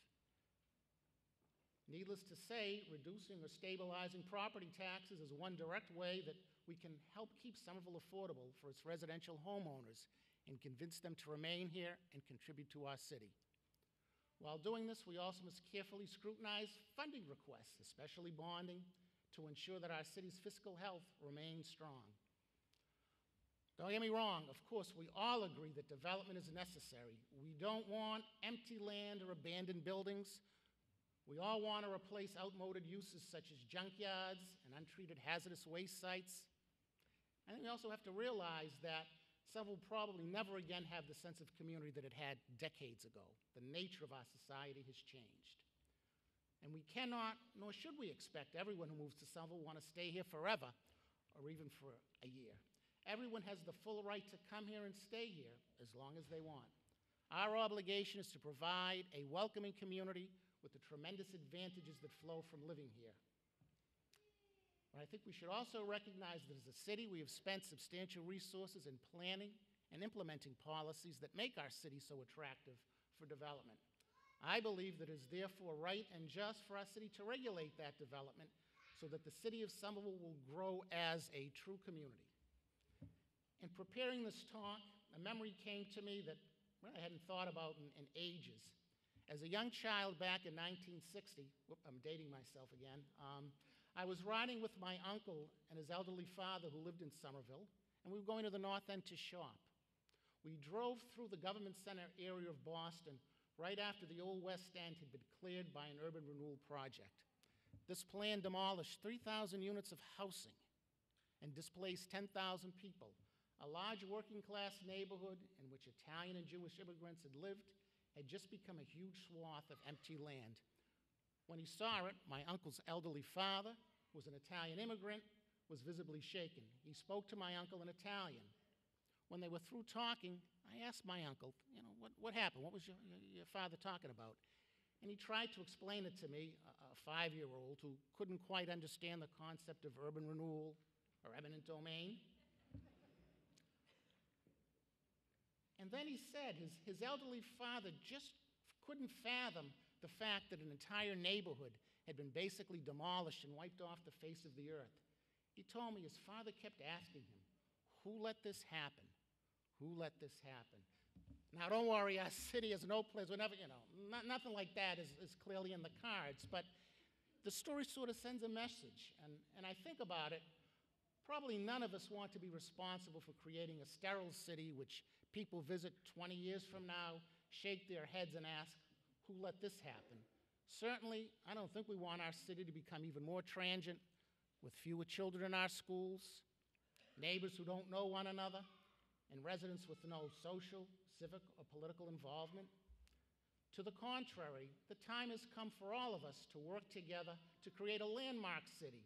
Needless to say, reducing or stabilizing property taxes is one direct way that we can help keep Somerville affordable for its residential homeowners and convince them to remain here and contribute to our city. While doing this, we also must carefully scrutinize funding requests, especially bonding, to ensure that our city's fiscal health remains strong. Don't get me wrong, of course, we all agree that development is necessary. We don't want empty land or abandoned buildings. We all want to replace outmoded uses such as junkyards and untreated hazardous waste sites. Think we also have to realize that some will probably never again have the sense of community that it had decades ago. The nature of our society has changed. And we cannot, nor should we expect everyone who moves to Somerville want to stay here forever or even for a year. Everyone has the full right to come here and stay here as long as they want. Our obligation is to provide a welcoming community with the tremendous advantages that flow from living here. But I think we should also recognize that as a city, we have spent substantial resources in planning and implementing policies that make our city so attractive for development. I believe that it is therefore right and just for our city to regulate that development so that the city of Somerville will grow as a true community. In preparing this talk, a memory came to me that well, I hadn't thought about in, in ages. As a young child back in 1960, whoop, I'm dating myself again, um, I was riding with my uncle and his elderly father who lived in Somerville, and we were going to the North End to shop. We drove through the government center area of Boston right after the old West End had been cleared by an urban renewal project. This plan demolished 3,000 units of housing and displaced 10,000 people. A large working class neighborhood in which Italian and Jewish immigrants had lived had just become a huge swath of empty land. When he saw it, my uncle's elderly father, who was an Italian immigrant, was visibly shaken. He spoke to my uncle in Italian. When they were through talking, I asked my uncle, you know, what, what happened? What was your, your, father talking about? And he tried to explain it to me, a, a five year old who couldn't quite understand the concept of urban renewal or eminent domain. And then he said his, his elderly father just couldn't fathom the fact that an entire neighborhood had been basically demolished and wiped off the face of the earth. He told me his father kept asking him, Who let this happen? Who let this happen? Now, don't worry, our city is no place, whenever, you know, not, nothing like that is, is clearly in the cards, but the story sort of sends a message. And, and I think about it, probably none of us want to be responsible for creating a sterile city which people visit 20 years from now, shake their heads, and ask, Who let this happen? Certainly, I don't think we want our city to become even more transient with fewer children in our schools, neighbors who don't know one another, and residents with no social, civic, or political involvement. To the contrary, the time has come for all of us to work together to create a landmark city.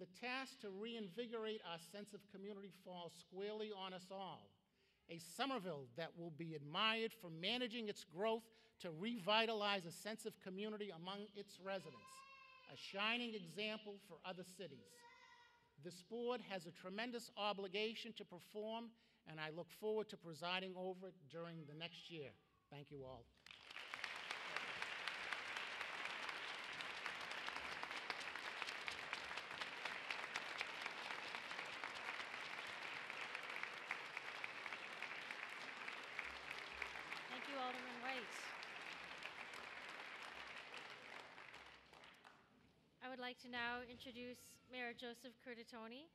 The task to reinvigorate our sense of community falls squarely on us all. A Somerville that will be admired for managing its growth to revitalize a sense of community among its residents, a shining example for other cities. This board has a tremendous obligation to perform, and I look forward to presiding over it during the next year. Thank you all. Thank you, Alderman White. I would like to now introduce Mayor Joseph Curtatone.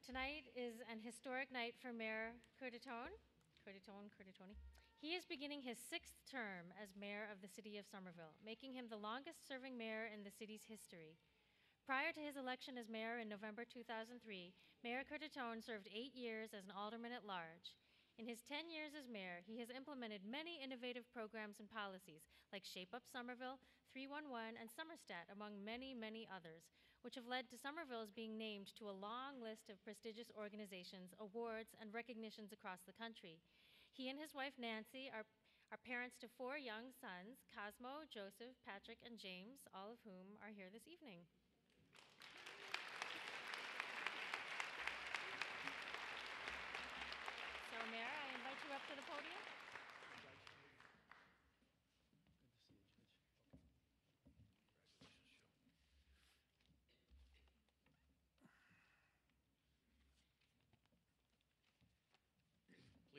Tonight is an historic night for Mayor Curtatone. Curtatone, Curtatone. He is beginning his sixth term as mayor of the city of Somerville, making him the longest serving mayor in the city's history. Prior to his election as mayor in November 2003, Mayor Curtatone served eight years as an alderman at large. In his 10 years as mayor, he has implemented many innovative programs and policies like Shape Up Somerville, 311, and Somerstat, among many, many others, which have led to Somerville's being named to a long list of prestigious organizations, awards, and recognitions across the country. He and his wife Nancy are, are parents to four young sons Cosmo, Joseph, Patrick, and James, all of whom are here this evening. So, Mayor, I invite you up to the podium.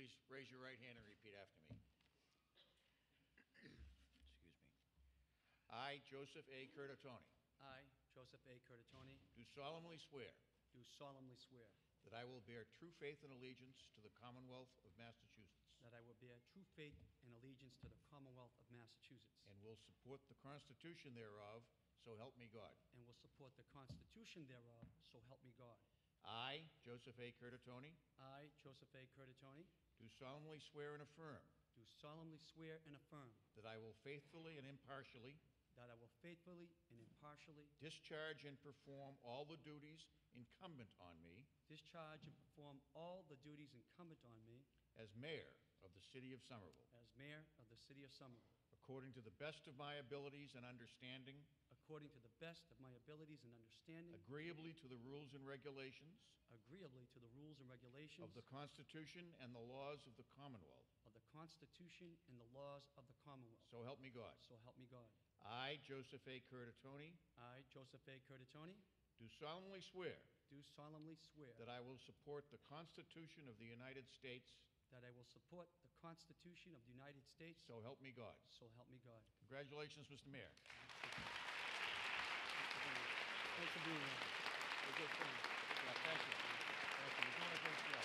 Please raise your right hand and repeat after me. Excuse me. I, Joseph A. Curtatone, I, Joseph A. Curtatone, do solemnly swear do solemnly swear that I will bear true faith and allegiance to the Commonwealth of Massachusetts that I will bear true faith and allegiance to the Commonwealth of Massachusetts and will support the Constitution thereof, so help me God. and will support the Constitution thereof, so help me God. I, Joseph A. Curtatone, I, Joseph A. Curtatone, do solemnly swear and affirm do solemnly swear and affirm that I will faithfully and impartially that I will faithfully and impartially discharge and perform all the duties incumbent on me discharge and perform all the duties incumbent on me as mayor of the city of Somerville, as mayor of the city of Somerville, according to the best of my abilities and understanding, according to the best of my abilities and understanding, agreeably to the rules and regulations agreeably to the rules and regulations of the Constitution and the laws of the Commonwealth. of the Constitution and the laws of the Commonwealth. So help me God. So help me God. I, Joseph A. Curtatone, I, Joseph A. Curtatone, do solemnly swear do solemnly swear that I will support the Constitution of the United States, that I will support the Constitution of the United States. so help me God. So help me God. Congratulations, Mr. Mayor. Thanks for being here. Good. Yeah, Thank you. Thank you. A. Chairman.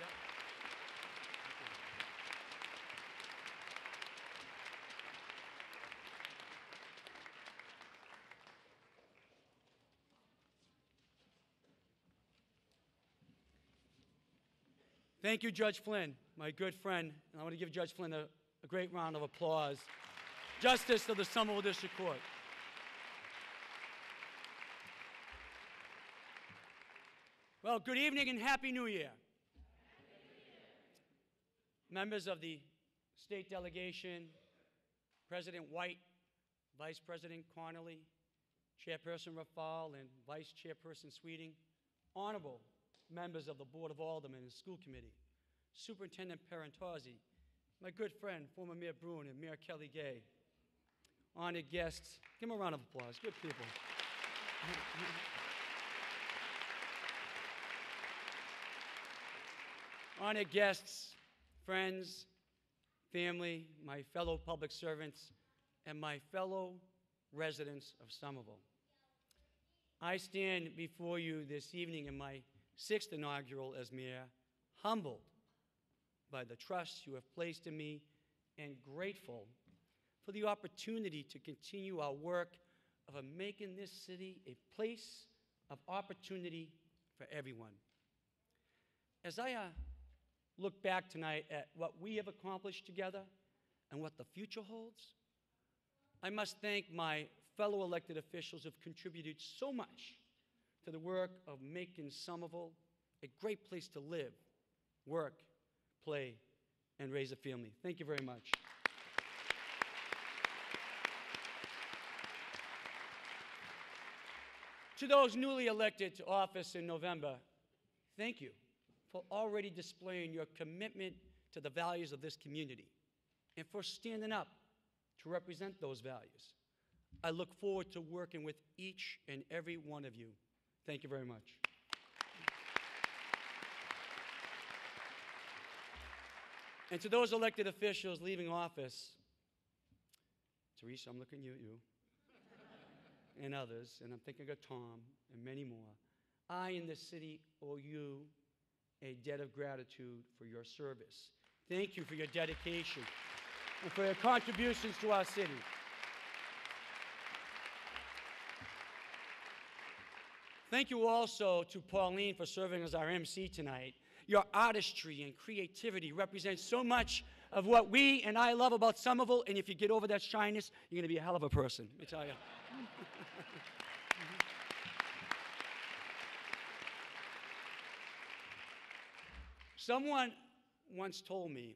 Yeah. Thank you, Judge Flynn, my good friend. And I want to give Judge Flynn a, a great round of applause. Justice of the Somerville District Court. Well, good evening and Happy New Year. Members of the state delegation, President White, Vice President Connolly, Chairperson Rafal, and Vice Chairperson Sweeting, honorable members of the Board of Aldermen and School Committee, Superintendent Pierantozzi, my good friend, former Mayor Brune and Mayor Kelly Gay, honored guests, give them a round of applause, good people. honored guests, friends, family, my fellow public servants, and my fellow residents of Somerville. I stand before you this evening in my sixth inaugural as mayor, humbled by the trust you have placed in me and grateful for the opportunity to continue our work of making this city a place of opportunity for everyone. As I uh, look back tonight at what we have accomplished together and what the future holds, I must thank my fellow elected officials who have contributed so much to the work of making Somerville a great place to live, work, play, and raise a family. Thank you very much. To those newly elected to office in November, thank you for already displaying your commitment to the values of this community and for standing up to represent those values. I look forward to working with each and every one of you. Thank you very much. And to those elected officials leaving office, Teresa, I'm looking at you, and others, and I'm thinking of Tom and many more. I in this city owe you a debt of gratitude for your service. Thank you for your dedication and for your contributions to our city. Thank you also to Pauline for serving as our MC tonight. Your artistry and creativity represent so much of what we and I love about Somerville, and if you get over that shyness, you're going to be a hell of a person, me tell you. Someone once told me,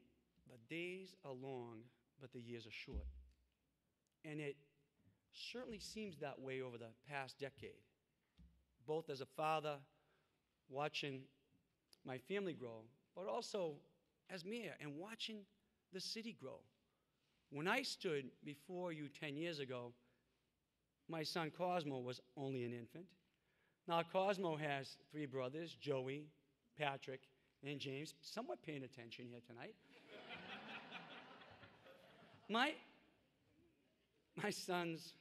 the days are long, but the years are short. And it certainly seems that way over the past decade, both as a father watching my family grow, but also as mayor and watching the city grow. When I stood before you 10 years ago, my son Cosmo was only an infant. Now, Cosmo has three brothers Joey, Patrick, and James, somewhat paying attention here tonight. my, My sons,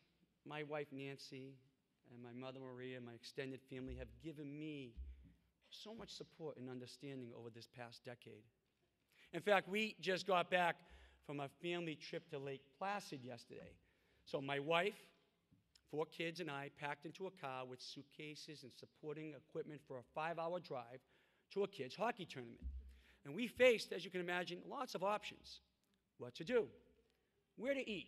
my wife Nancy, and my mother Maria, and my extended family have given me so much support and understanding over this past decade. In fact, we just got back from a family trip to Lake Placid yesterday. So, my wife, four kids, and I packed into a car with suitcases and supporting equipment for a five hour drive to a kids' hockey tournament. And we faced, as you can imagine, lots of options what to do, where to eat,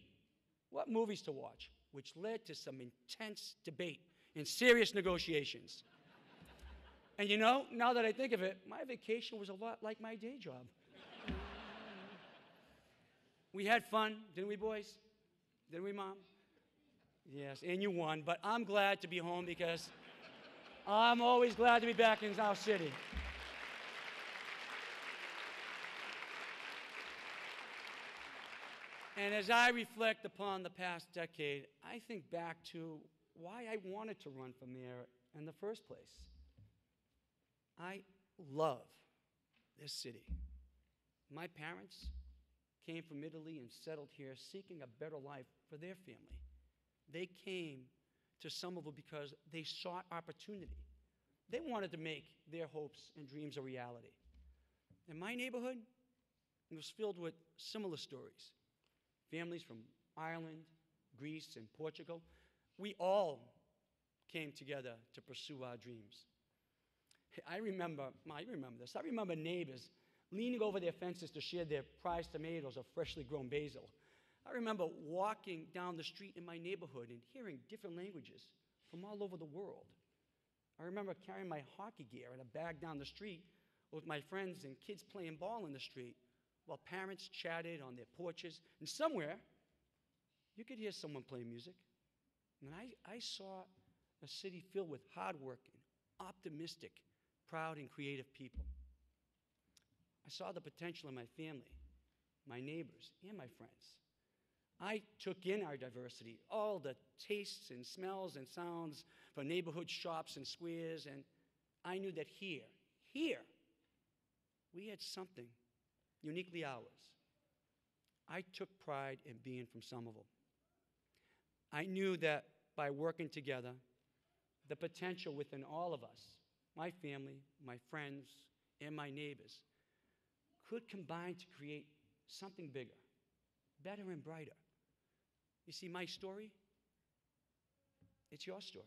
what movies to watch, which led to some intense debate and serious negotiations. and you know, now that I think of it, my vacation was a lot like my day job. we had fun, didn't we, boys? Didn't we, Mom? Yes, and you won, but I'm glad to be home because I'm always glad to be back in our city. And as I reflect upon the past decade, I think back to why I wanted to run for mayor in the first place. I love this city. My parents came from Italy and settled here seeking a better life for their family. They came to Somerville because they sought opportunity. They wanted to make their hopes and dreams a reality. In my neighborhood, was filled with similar stories families from Ireland, Greece, and Portugal. We all came together to pursue our dreams. I remember, I remember this. I remember neighbors leaning over their fences to share their prized tomatoes or freshly grown basil. I remember walking down the street in my neighborhood and hearing different languages from all over the world. I remember carrying my hockey gear in a bag down the street with my friends and kids playing ball in the street while parents chatted on their porches. And somewhere, you could hear someone playing music. And I, I saw a city filled with hardworking, optimistic, proud, and creative people. I saw the potential in my family, my neighbors, and my friends. I took in our diversity, all the tastes and smells and sounds from neighborhood shops and squares, and I knew that here, here, we had something uniquely ours. I took pride in being from Somerville. I knew that by working together, the potential within all of us, my family, my friends, and my neighbors, could combine to create something bigger, better, and brighter. You see, my story, it's your story.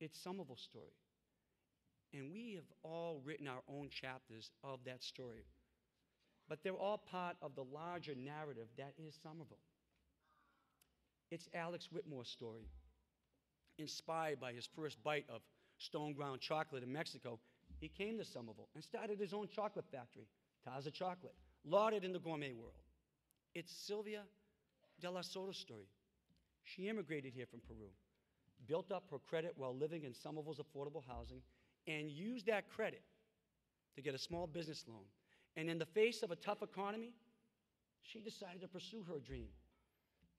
It's Somerville's story. And we have all written our own chapters of that story but they're all part of the larger narrative that is Somerville. It's Alex Whitmore's story. Inspired by his first bite of stone ground chocolate in Mexico, he came to Somerville and started his own chocolate factory, Taza Chocolate, lauded in the gourmet world. It's Sylvia de la Sota's story. She immigrated here from Peru, built up her credit while living in Somerville's affordable housing, and used that credit to get a small business loan and in the face of a tough economy, she decided to pursue her dream.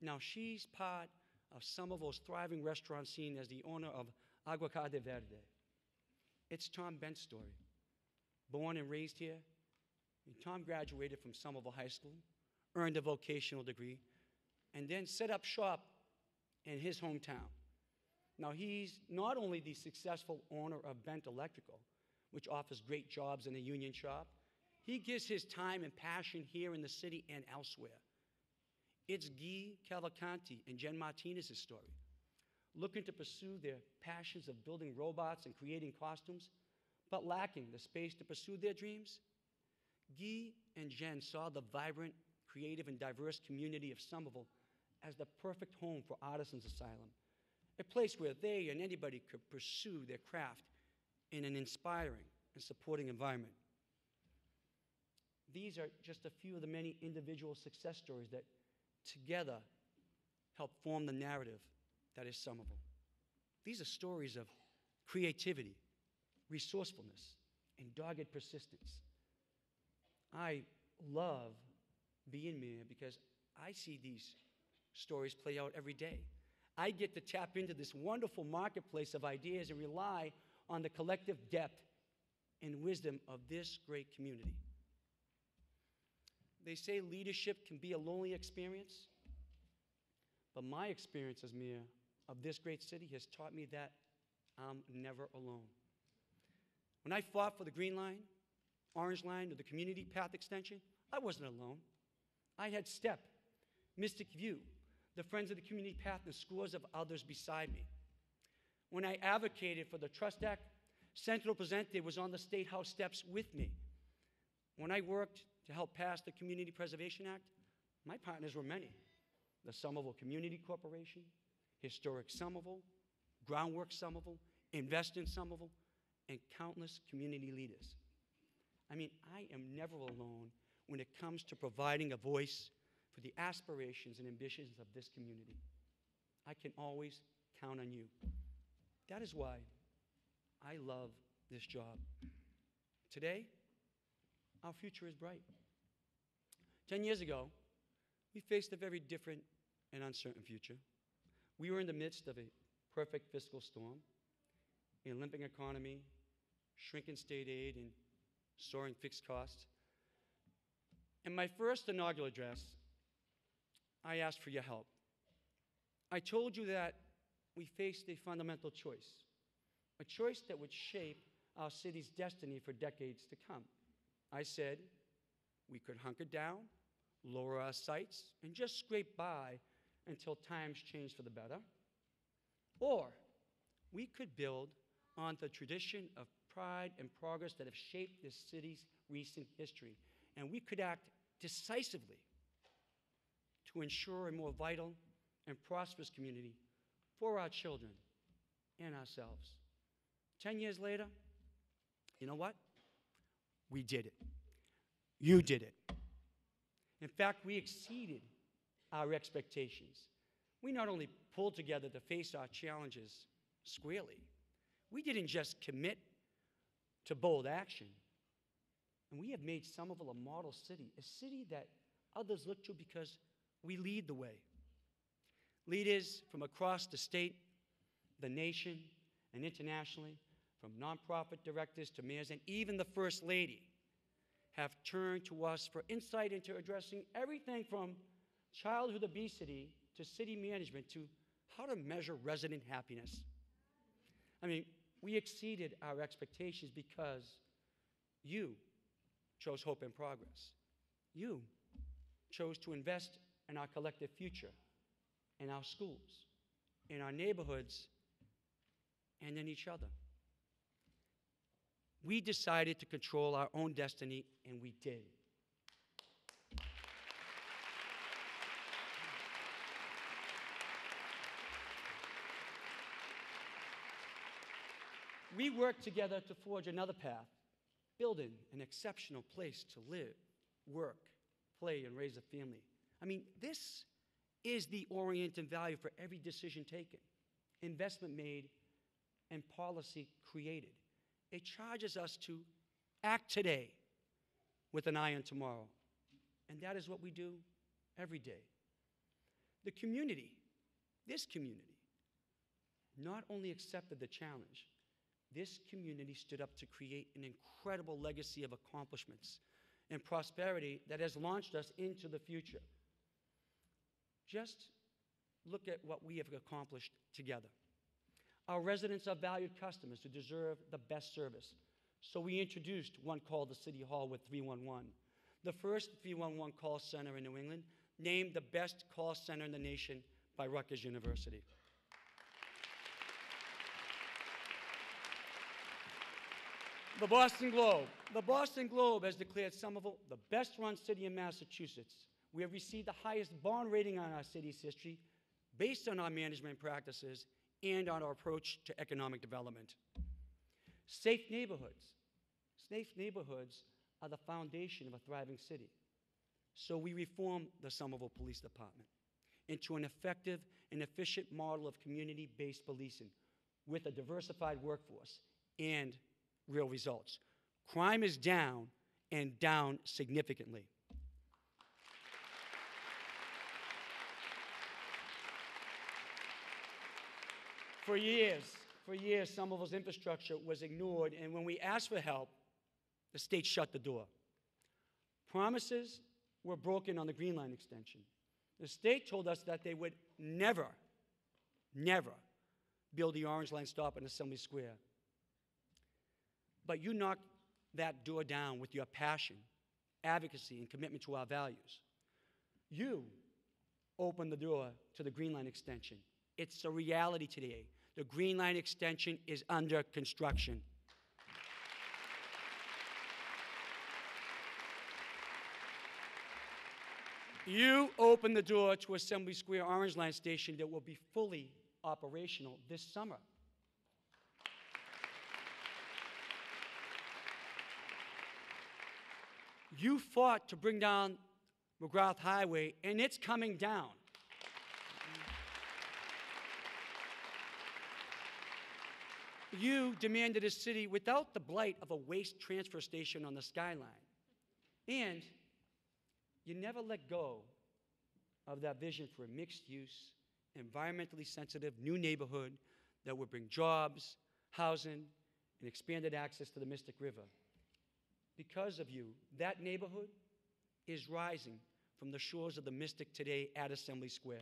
Now she's part of some of those thriving restaurants seen as the owner of Aguacate Verde. It's Tom Bent's story. Born and raised here, Tom graduated from Somerville High School, earned a vocational degree, and then set up shop in his hometown. Now, he's not only the successful owner of Bent Electrical, which offers great jobs in a union shop, he gives his time and passion here in the city and elsewhere. It's Guy Cavalcanti and Jen Martinez's story. Looking to pursue their passions of building robots and creating costumes, but lacking the space to pursue their dreams, Guy and Jen saw the vibrant, creative, and diverse community of Somerville as the perfect home for Artisans Asylum, a place where they and anybody could pursue their craft in an inspiring and supporting environment. These are just a few of the many individual success stories that together help form the narrative that is Somerville. These are stories of creativity, resourcefulness, and dogged persistence. I love being mayor because I see these stories play out every day. I get to tap into this wonderful marketplace of ideas and rely on the collective depth and wisdom of this great community. They say leadership can be a lonely experience, But my experience as mayor of this great city has taught me that I'm never alone. When I fought for the Green Line, Orange Line, or the Community Path Extension, I wasn't alone. I had STEP, Mystic View, the Friends of the Community Path, and scores of others beside me. When I advocated for the Trust Act, Centro Presente was on the State House steps with me. When I worked to help pass the Community Preservation Act, my partners were many the Somerville Community Corporation, Historic Somerville, Groundwork Somerville, Invest in Somerville, and countless community leaders. I mean, I am never alone when it comes to providing a voice for the aspirations and ambitions of this community. I can always count on you. That is why I love this job. Today, our future is bright. Ten years ago, we faced a very different and uncertain future. We were in the midst of a perfect fiscal storm, a limping economy, shrinking state aid, and soaring fixed costs. In my first inaugural address, I asked for your help. I told you that we faced a fundamental choice, a choice that would shape our city's destiny for decades to come. I said we could hunker down, lower our sights, and just scrape by until times change for the better. Or we could build on the tradition of pride and progress that have shaped this city's recent history, and we could act decisively to ensure a more vital and prosperous community for our children and ourselves. Ten years later, you know what? We did it. You did it. In fact, we exceeded our expectations. We not only pulled together to face our challenges squarely, we didn't just commit to bold action. And we have made Somerville a model city, a city that others look to because we lead the way. Leaders from across the state, the nation, and internationally, from nonprofit directors to mayors, and even the First Lady, have turned to us for insight into addressing everything from childhood obesity to city management to how to measure resident happiness. I mean, we exceeded our expectations because you chose hope and progress. You chose to invest in our collective future, in our schools, in our neighborhoods, and in each other. We decided to control our own destiny, and we did. We worked together to forge another path, building an exceptional place to live, work, play, and raise a family. I mean, this is the orient and value for every decision taken, investment made, and policy created. It charges us to act today with an eye on tomorrow. And that is what we do every day. The community, this community, not only accepted the challenge, this community stood up to create an incredible legacy of accomplishments and prosperity that has launched us into the future. Just look at what we have accomplished together. Our residents are valued customers who deserve the best service. So we introduced one called the City Hall with 311, the first 311 call center in New England, named the best call center in the nation by Rutgers University. The Boston Globe. The Boston Globe has declared Somerville the best run city in Massachusetts. We have received the highest bond rating on our city's history based on our management practices and on our approach to economic development. Safe neighborhoods. Safe neighborhoods are the foundation of a thriving city. So we reformed the Somerville Police Department into an effective and efficient model of community based policing with a diversified workforce and real results. Crime is down and down significantly. For years, for years, Somerville's infrastructure was ignored, and when we asked for help, the state shut the door. Promises were broken on the Green Line extension. The state told us that they would never, never build the Orange Line stop in Assembly Square. But you knocked that door down with your passion, advocacy, and commitment to our values. You opened the door to the Green Line extension. It's a reality today. The Green Line extension is under construction. You opened the door to Assembly Square Orange Line Station that will be fully operational this summer. You fought to bring down McGrath Highway, and it's coming down. You demanded a city without the blight of a waste transfer station on the skyline. And you never let go of that vision for a mixed use, environmentally sensitive new neighborhood that would bring jobs, housing, and expanded access to the Mystic River. Because of you, that neighborhood is rising from the shores of the Mystic today at Assembly Square.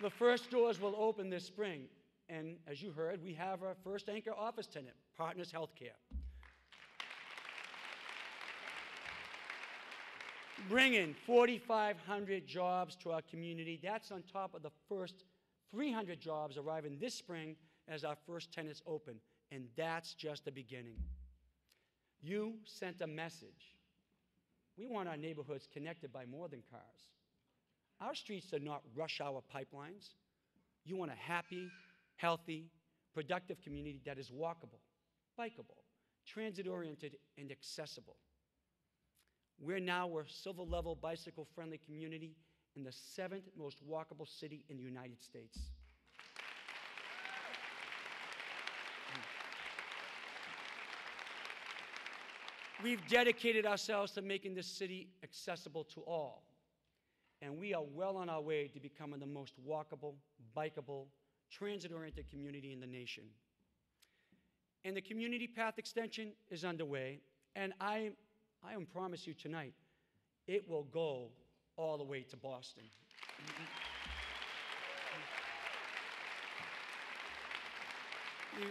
The first doors will open this spring, and as you heard, we have our first anchor office tenant, Partners Healthcare. Bringing 4,500 jobs to our community. That's on top of the first 300 jobs arriving this spring as our first tenants open, and that's just the beginning. You sent a message. We want our neighborhoods connected by more than cars. Our streets are not rush hour pipelines. You want a happy, healthy, productive community that is walkable, bikeable, transit oriented, and accessible. We're now a silver level bicycle friendly community in the seventh most walkable city in the United States. We've dedicated ourselves to making this city accessible to all. And we are well on our way to becoming the most walkable, bikeable, transit oriented community in the nation. And the community path extension is underway, and I, I promise you tonight, it will go all the way to Boston. You,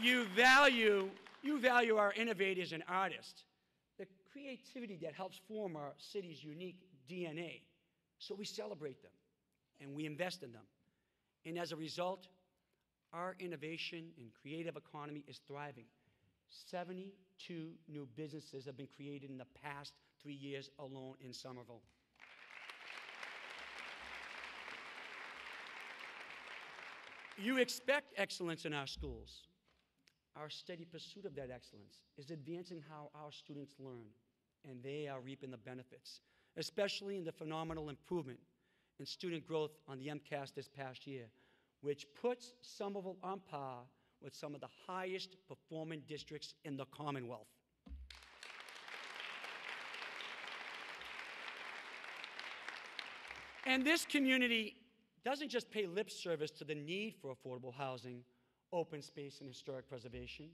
you value you value our innovators and artists, the creativity that helps form our city's unique DNA. So we celebrate them and we invest in them. And as a result, our innovation and creative economy is thriving. 72 new businesses have been created in the past three years alone in Somerville. You expect excellence in our schools. Our steady pursuit of that excellence is advancing how our students learn, and they are reaping the benefits, especially in the phenomenal improvement in student growth on the MCAS this past year, which puts Somerville on par with some of the highest performing districts in the Commonwealth. And this community doesn't just pay lip service to the need for affordable housing, open space, and historic preservation.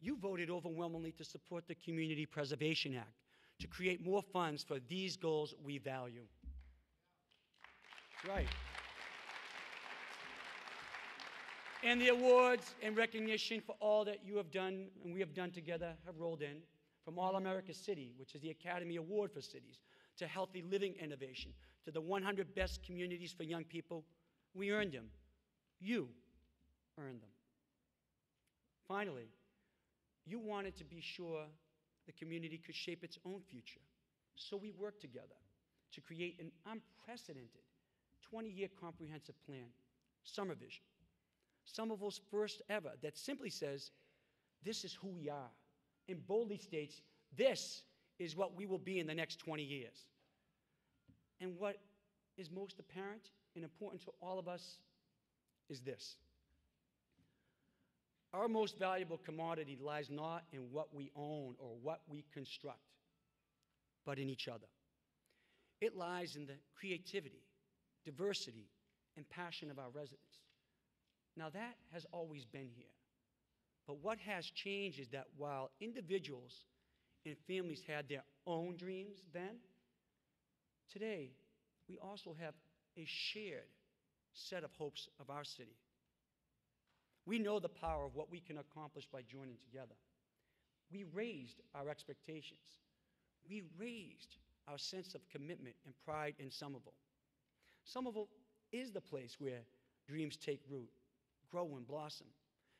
You voted overwhelmingly to support the Community Preservation Act to create more funds for these goals we value. That's right. And the awards and recognition for all that you have done and we have done together have rolled in from All America City, which is the Academy Award for cities, to Healthy Living Innovation, to the 100 Best Communities for Young People. We earned them. You earned them. Finally, you wanted to be sure the community could shape its own future. So we worked together to create an unprecedented 20 year comprehensive plan, SomerVision. Somerville's first ever that simply says, This is who we are, and boldly states, This is what we will be in the next 20 years. And what is most apparent and important to all of us is this our most valuable commodity lies not in what we own or what we construct, but in each other. It lies in the creativity, diversity, and passion of our residents. Now, that has always been here. But what has changed is that while individuals and families had their own dreams then, today we also have a shared set of hopes of our city. We know the power of what we can accomplish by joining together. We raised our expectations. We raised our sense of commitment and pride in Somerville. Somerville is the place where dreams take root, grow, and blossom.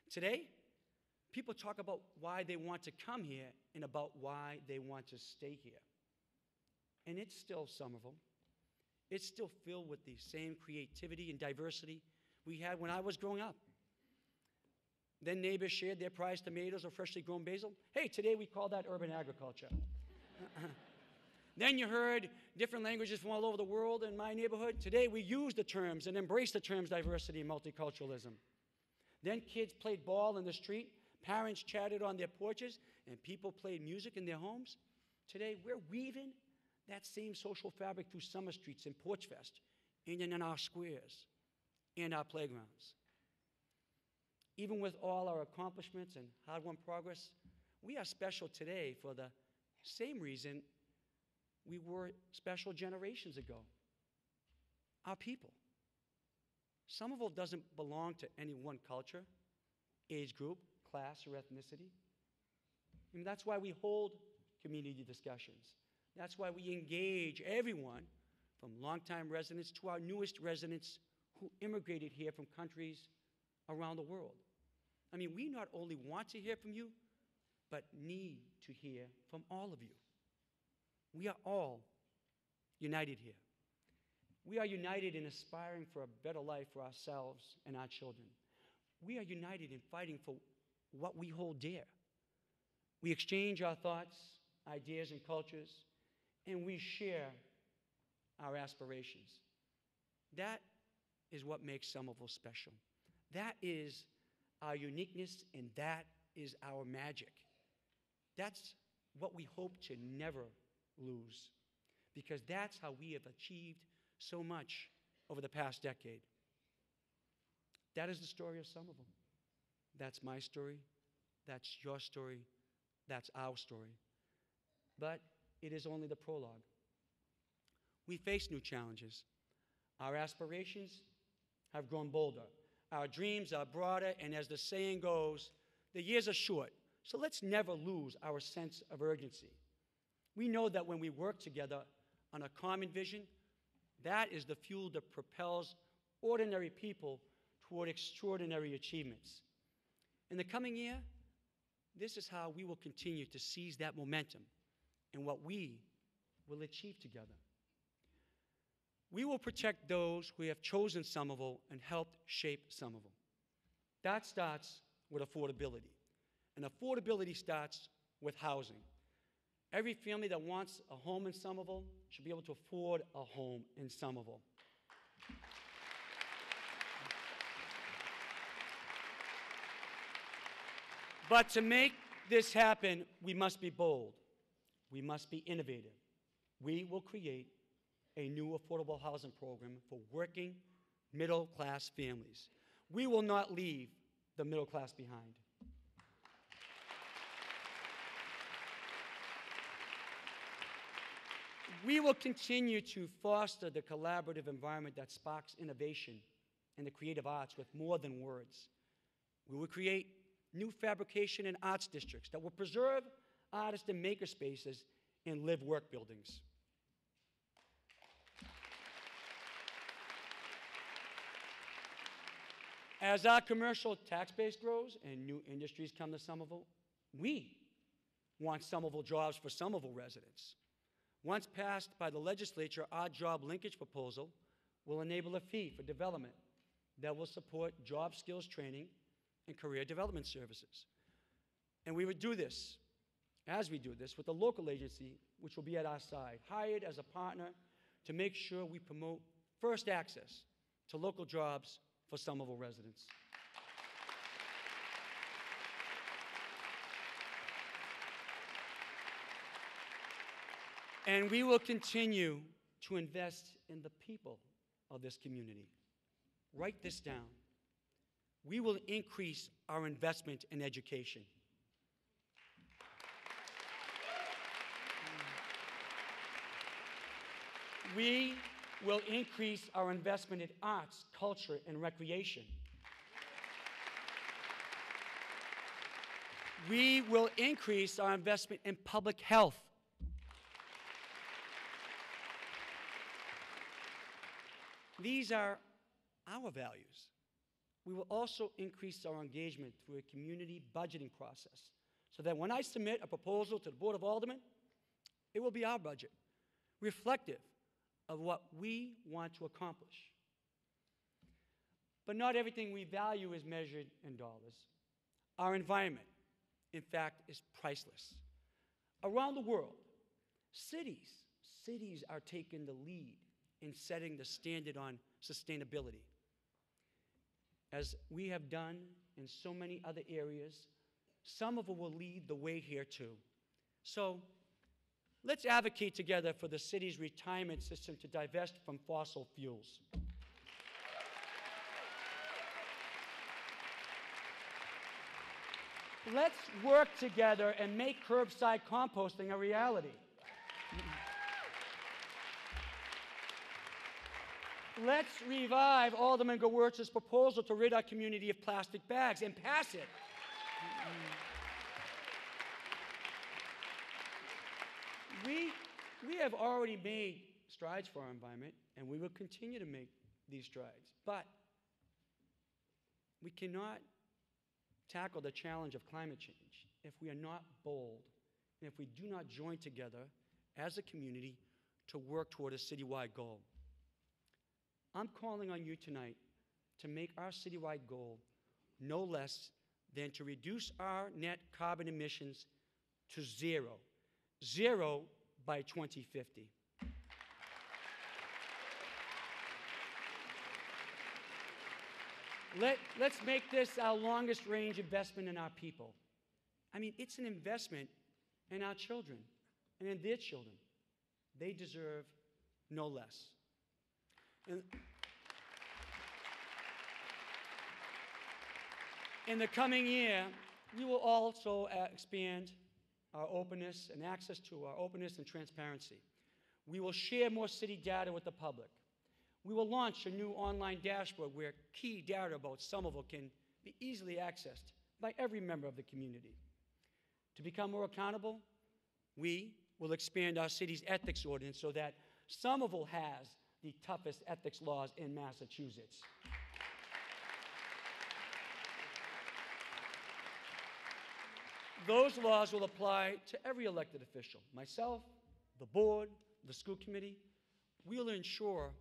Today, people talk about why they want to come here and about why they want to stay here. And it's still Somerville. It's still filled with the same creativity and diversity we had when I was growing up. Then neighbors shared their prized tomatoes or freshly grown basil. Hey, today we call that urban agriculture. then you heard different languages from all over the world in my neighborhood. Today we use the terms and embrace the terms diversity and multiculturalism. Then kids played ball in the street, parents chatted on their porches, and people played music in their homes. Today we're weaving that same social fabric through summer streets and Porch Fest, and in our squares and our playgrounds. Even with all our accomplishments and hard won progress, we are special today for the same reason we were special generations ago our people. Somerville doesn't belong to any one culture, age group, class, or ethnicity. Mean, that's why we hold community discussions. That's why we engage everyone from longtime residents to our newest residents who immigrated here from countries around the world. I mean, we not only want to hear from you, but need to hear from all of you. We are all united here. We are united in aspiring for a better life for ourselves and our children. We are united in fighting for what we hold dear. We exchange our thoughts, ideas, and cultures, and we share our aspirations. That is what makes Somerville special. That is our uniqueness, and that is our magic. That's what we hope to never lose, because that's how we have achieved so much over the past decade. That is the story of Somerville. That's my story. That's your story. That's our story. But it is only the prologue. We face new challenges. Our aspirations have grown bolder. Our dreams are broader, and as the saying goes, the years are short, so let's never lose our sense of urgency. We know that when we work together on a common vision, that is the fuel that propels ordinary people toward extraordinary achievements. In the coming year, this is how we will continue to seize that momentum and what we will achieve together. We will protect those who have chosen Somerville and helped shape Somerville. That starts with affordability. And affordability starts with housing. Every family that wants a home in Somerville should be able to afford a home in Somerville. But to make this happen, we must be bold. We must be innovative. We will create a new affordable housing program for working middle class families. We will not leave the middle class behind. We will continue to foster the collaborative environment that sparks innovation in the creative arts with more than words. We will create new fabrication and arts districts that will preserve artist and maker spaces and live work buildings. As our commercial tax base grows and new industries come to Somerville, we want Somerville jobs for Somerville residents. Once passed by the legislature, our job linkage proposal will enable a fee for development that will support job skills training and career development services. And we would do this, as we do this, with a local agency which will be at our side, hired as a partner to make sure we promote first access to local jobs for Somerville residents. And we will continue to invest in the people of this community. Write this down. We will increase our investment in education. We will increase our investment in arts, culture, and recreation. We will increase our investment in public health. These are our values. We will also increase our engagement through a community budgeting process so that when I submit a proposal to the Board of Aldermen, it will be our budget, reflective of what we want to accomplish. But not everything we value is measured in dollars. Our environment, in fact, is priceless. Around the world, cities, cities are taking the lead in setting the standard on sustainability. As we have done in so many other areas, Somerville will lead the way here too. So let's advocate together for the city's retirement system to divest from fossil fuels. Let's work together and make curbside composting a reality. Let's revive Alderman Gewirtz's proposal to rid our community of plastic bags and pass it. We, we have already made strides for our environment, and we will continue to make these strides. But we cannot tackle the challenge of climate change if we are not bold and if we do not join together as a community to work toward a citywide goal. I'm calling on you tonight to make our citywide goal no less than to reduce our net carbon emissions to zero. Zero by 2050. Let, let's make this our longest range investment in our people. I mean, it's an investment in our children and in their children. They deserve no less. In the coming year, we will also uh, expand our openness and access to our openness and transparency. We will share more city data with the public. We will launch a new online dashboard where key data about Somerville can be easily accessed by every member of the community. To become more accountable, we will expand our city's ethics ordinance so that Somerville has the toughest ethics laws in Massachusetts. Those laws will apply to every elected official myself, the board, the school committee. We will ensure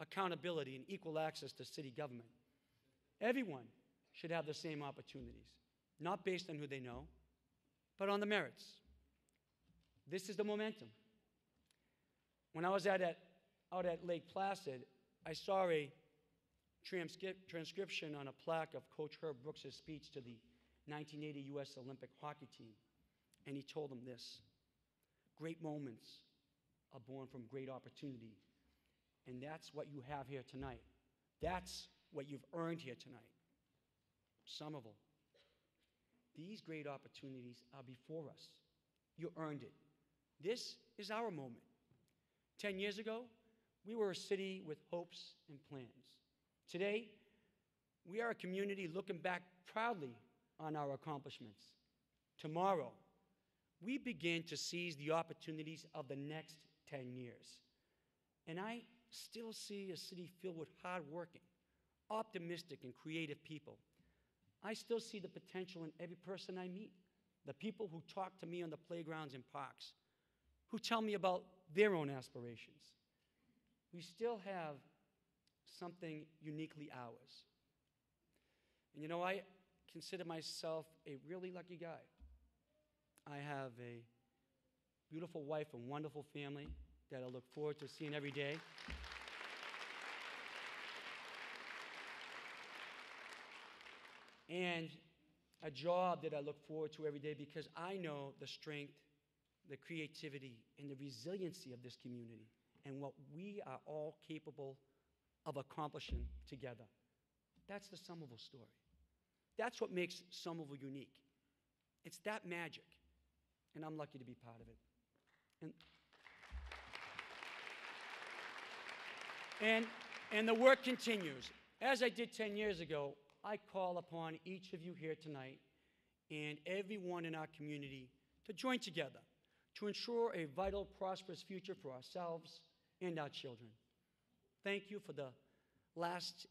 accountability and equal access to city government. Everyone should have the same opportunities, not based on who they know, but on the merits. This is the momentum. When I was at, at, out at Lake Placid, I saw a transcrip- transcription on a plaque of Coach Herb Brooks' speech to the 1980 U.S. Olympic hockey team. And he told them this Great moments are born from great opportunity. And that's what you have here tonight. That's what you've earned here tonight. Somerville. These great opportunities are before us. You earned it. This is our moment. Ten years ago, we were a city with hopes and plans. Today, we are a community looking back proudly on our accomplishments. Tomorrow, we begin to seize the opportunities of the next 10 years. And I still see a city filled with hardworking, optimistic, and creative people. I still see the potential in every person I meet, the people who talk to me on the playgrounds and parks, who tell me about their own aspirations. We still have something uniquely ours. And you know, I consider myself a really lucky guy. I have a beautiful wife and wonderful family that I look forward to seeing every day. And a job that I look forward to every day because I know the strength, the creativity, and the resiliency of this community and what we are all capable of accomplishing together. That's the Somerville story. That's what makes Somerville unique. It's that magic, and I'm lucky to be part of it. And And, and the work continues. As I did 10 years ago, I call upon each of you here tonight and everyone in our community to join together to ensure a vital, prosperous future for ourselves and our children. Thank you for the last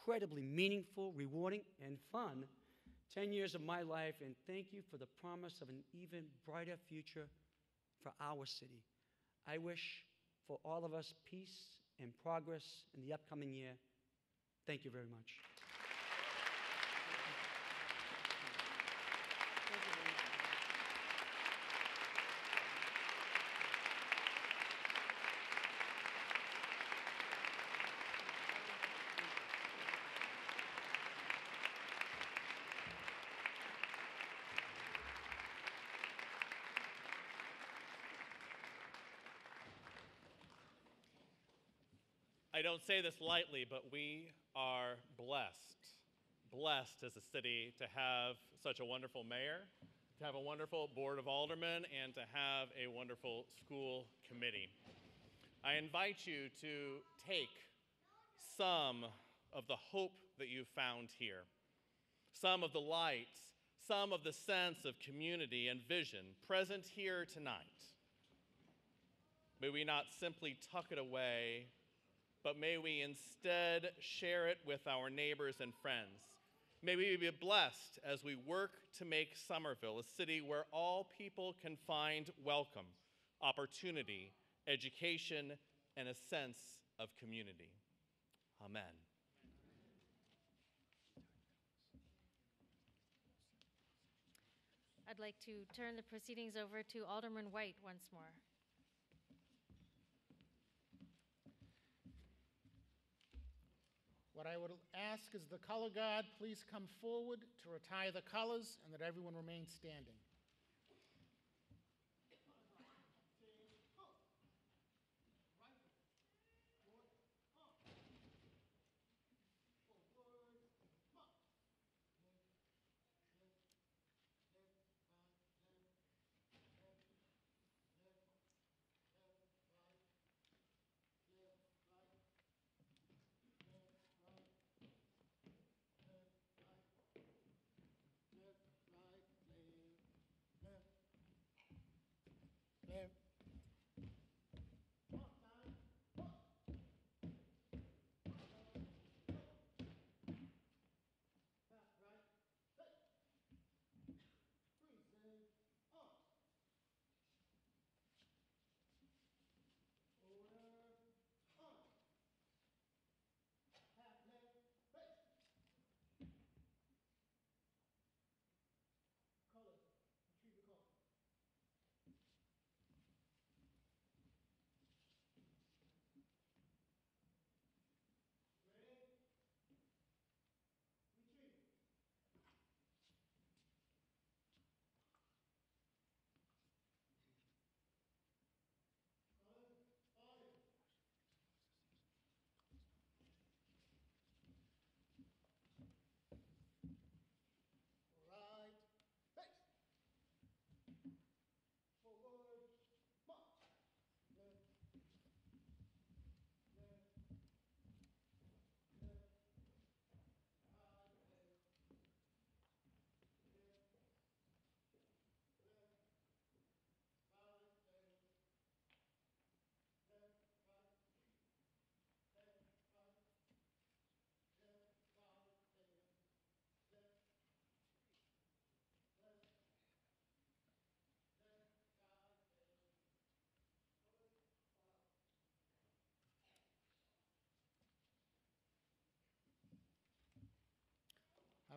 incredibly meaningful, rewarding, and fun 10 years of my life, and thank you for the promise of an even brighter future for our city. I wish for all of us peace and progress in the upcoming year. Thank you very much. I don't say this lightly, but we are blessed, blessed as a city to have such a wonderful mayor, to have a wonderful board of aldermen, and to have a wonderful school committee. I invite you to take some of the hope that you've found here, some of the light, some of the sense of community and vision present here tonight. May we not simply tuck it away but may we instead share it with our neighbors and friends. May we be blessed as we work to make Somerville a city where all people can find welcome, opportunity, education, and a sense of community. Amen. I'd like to turn the proceedings over to Alderman White once more. What I would ask is the color guard please come forward to retire the colors and that everyone remain standing.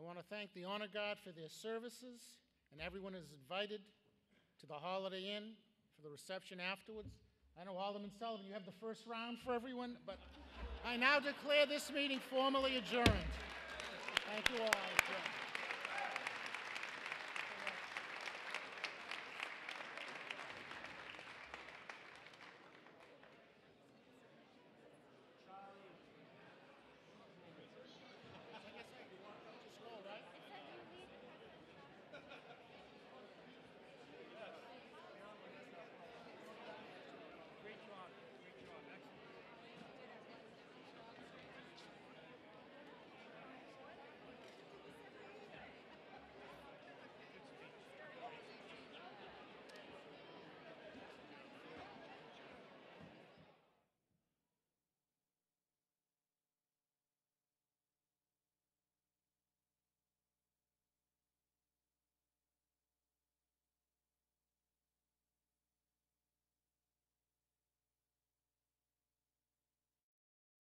Want to thank the Honor Guard for their services, and everyone is invited to the Holiday Inn for the reception afterwards. I know Alderman Sullivan, you have the first round for everyone, but I now declare this meeting formally adjourned. Thank you all.